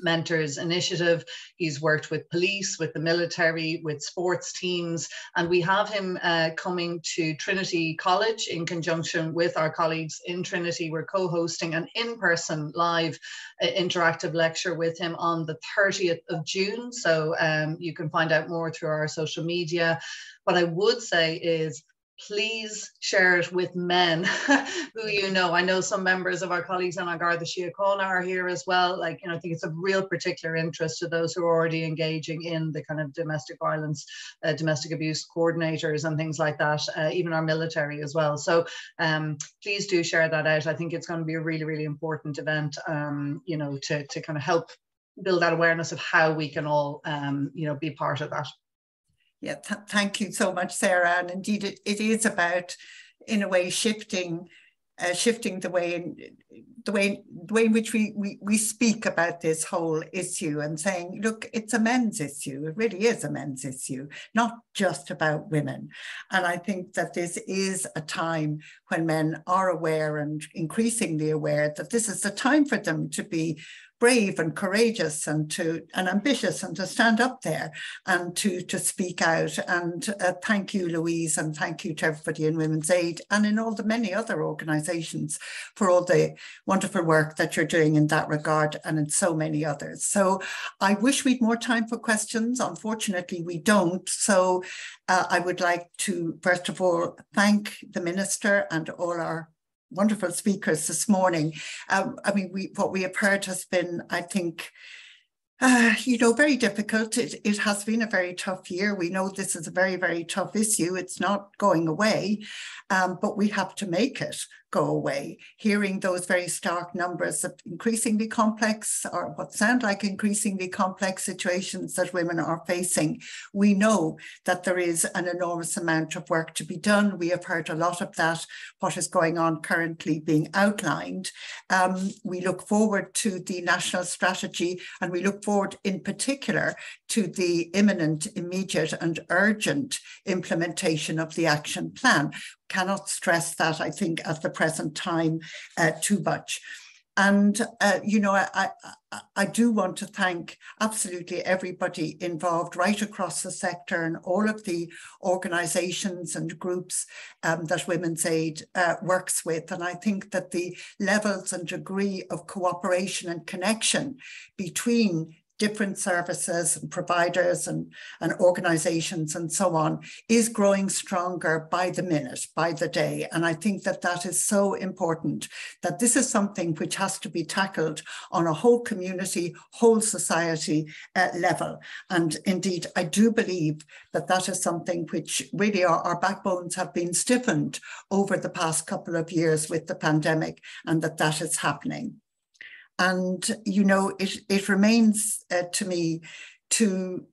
Mentors Initiative. He's worked with police, with the military, with sports teams, and we have him uh, coming to Trinity College in conjunction with our colleagues in Trinity. We're co hosting an in person live uh, interactive lecture with him on the 30th of June. So um, you can find out more through our social media. What I would say is please share it with men who you know. I know some members of our colleagues on our Garda Síochána are here as well. Like, you know, I think it's a real particular interest to those who are already engaging in the kind of domestic violence, uh, domestic abuse coordinators and things like that, uh, even our military as well. So um, please do share that out. I think it's going to be a really, really important event, um, you know, to, to kind of help build that awareness of how we can all, um, you know, be part of that. Yeah, th thank you so much, Sarah. And indeed, it, it is about, in a way, shifting, uh, shifting the way in the way the way in which we, we we speak about this whole issue and saying, look, it's a men's issue. It really is a men's issue, not just about women. And I think that this is a time when men are aware and increasingly aware that this is the time for them to be brave and courageous and to and ambitious and to stand up there and to to speak out. And uh, thank you louise and thank you to everybody in women's aid and in all the many other organizations for all the wonderful work that you're doing in that regard and in so many others. So i wish we'd more time for questions. Unfortunately we don't. So uh, i would like to first of all thank the minister and all our wonderful speakers this morning. Um, I mean, we, what we have heard has been, I think, uh, you know, very difficult. It, it has been a very tough year. We know this is a very, very tough issue. It's not going away, um, but we have to make it go away. Hearing those very stark numbers of increasingly complex or what sound like increasingly complex situations that women are facing, we know that there is an enormous amount of work to be done. We have heard a lot of that, what is going on currently being outlined. Um, we look forward to the national strategy and we look forward in particular to the imminent, immediate and urgent implementation of the action plan cannot stress that, I think, at the present time uh, too much. And, uh, you know, I, I, I, do want to thank absolutely everybody involved right across the sector and all of the organizations and groups um, that Women's Aid uh, works with. And I think that the levels and degree of cooperation and connection between different services and providers and, and organizations and so on is growing stronger by the minute, by the day. And I think that that is so important that this is something which has to be tackled on a whole community, whole society uh, level. And indeed, I do believe that that is something which really our, our backbones have been stiffened over the past couple of years with the pandemic and that that is happening. And, you know, it, it remains uh, to me to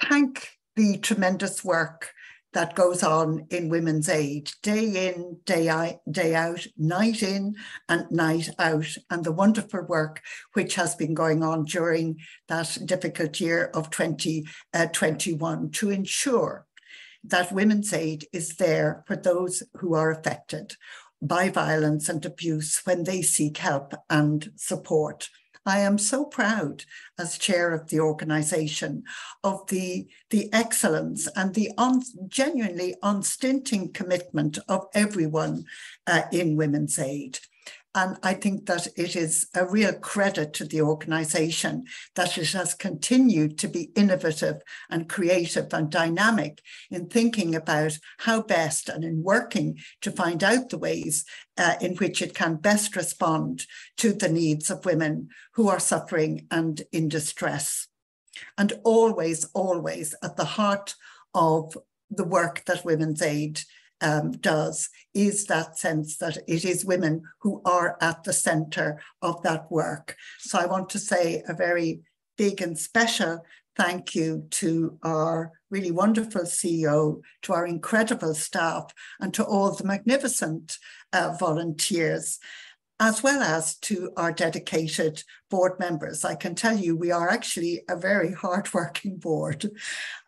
thank the tremendous work that goes on in women's aid day in, day out, day out, night in and night out, and the wonderful work which has been going on during that difficult year of 2021 uh, to ensure that women's aid is there for those who are affected, by violence and abuse when they seek help and support. I am so proud as chair of the organization of the, the excellence and the un, genuinely unstinting commitment of everyone uh, in Women's Aid. And I think that it is a real credit to the organization that it has continued to be innovative and creative and dynamic in thinking about how best and in working to find out the ways uh, in which it can best respond to the needs of women who are suffering and in distress. And always, always at the heart of the work that Women's Aid um, does is that sense that it is women who are at the center of that work. So I want to say a very big and special thank you to our really wonderful CEO, to our incredible staff, and to all the magnificent uh, volunteers as well as to our dedicated board members. I can tell you we are actually a very hardworking board.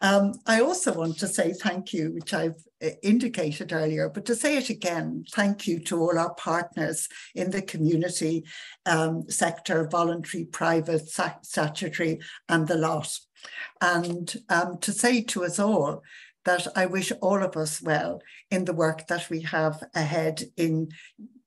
Um, I also want to say thank you, which I've uh, indicated earlier, but to say it again, thank you to all our partners in the community um, sector, voluntary, private, statutory, and the lot. And um, to say to us all that I wish all of us well in the work that we have ahead in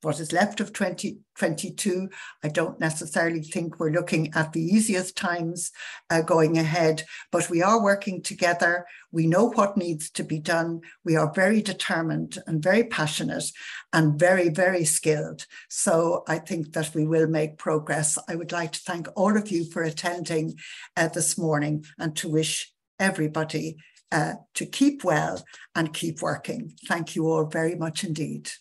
what is left of 2022. I don't necessarily think we're looking at the easiest times uh, going ahead, but we are working together. We know what needs to be done. We are very determined and very passionate and very, very skilled. So I think that we will make progress. I would like to thank all of you for attending uh, this morning and to wish everybody uh, to keep well and keep working. Thank you all very much indeed.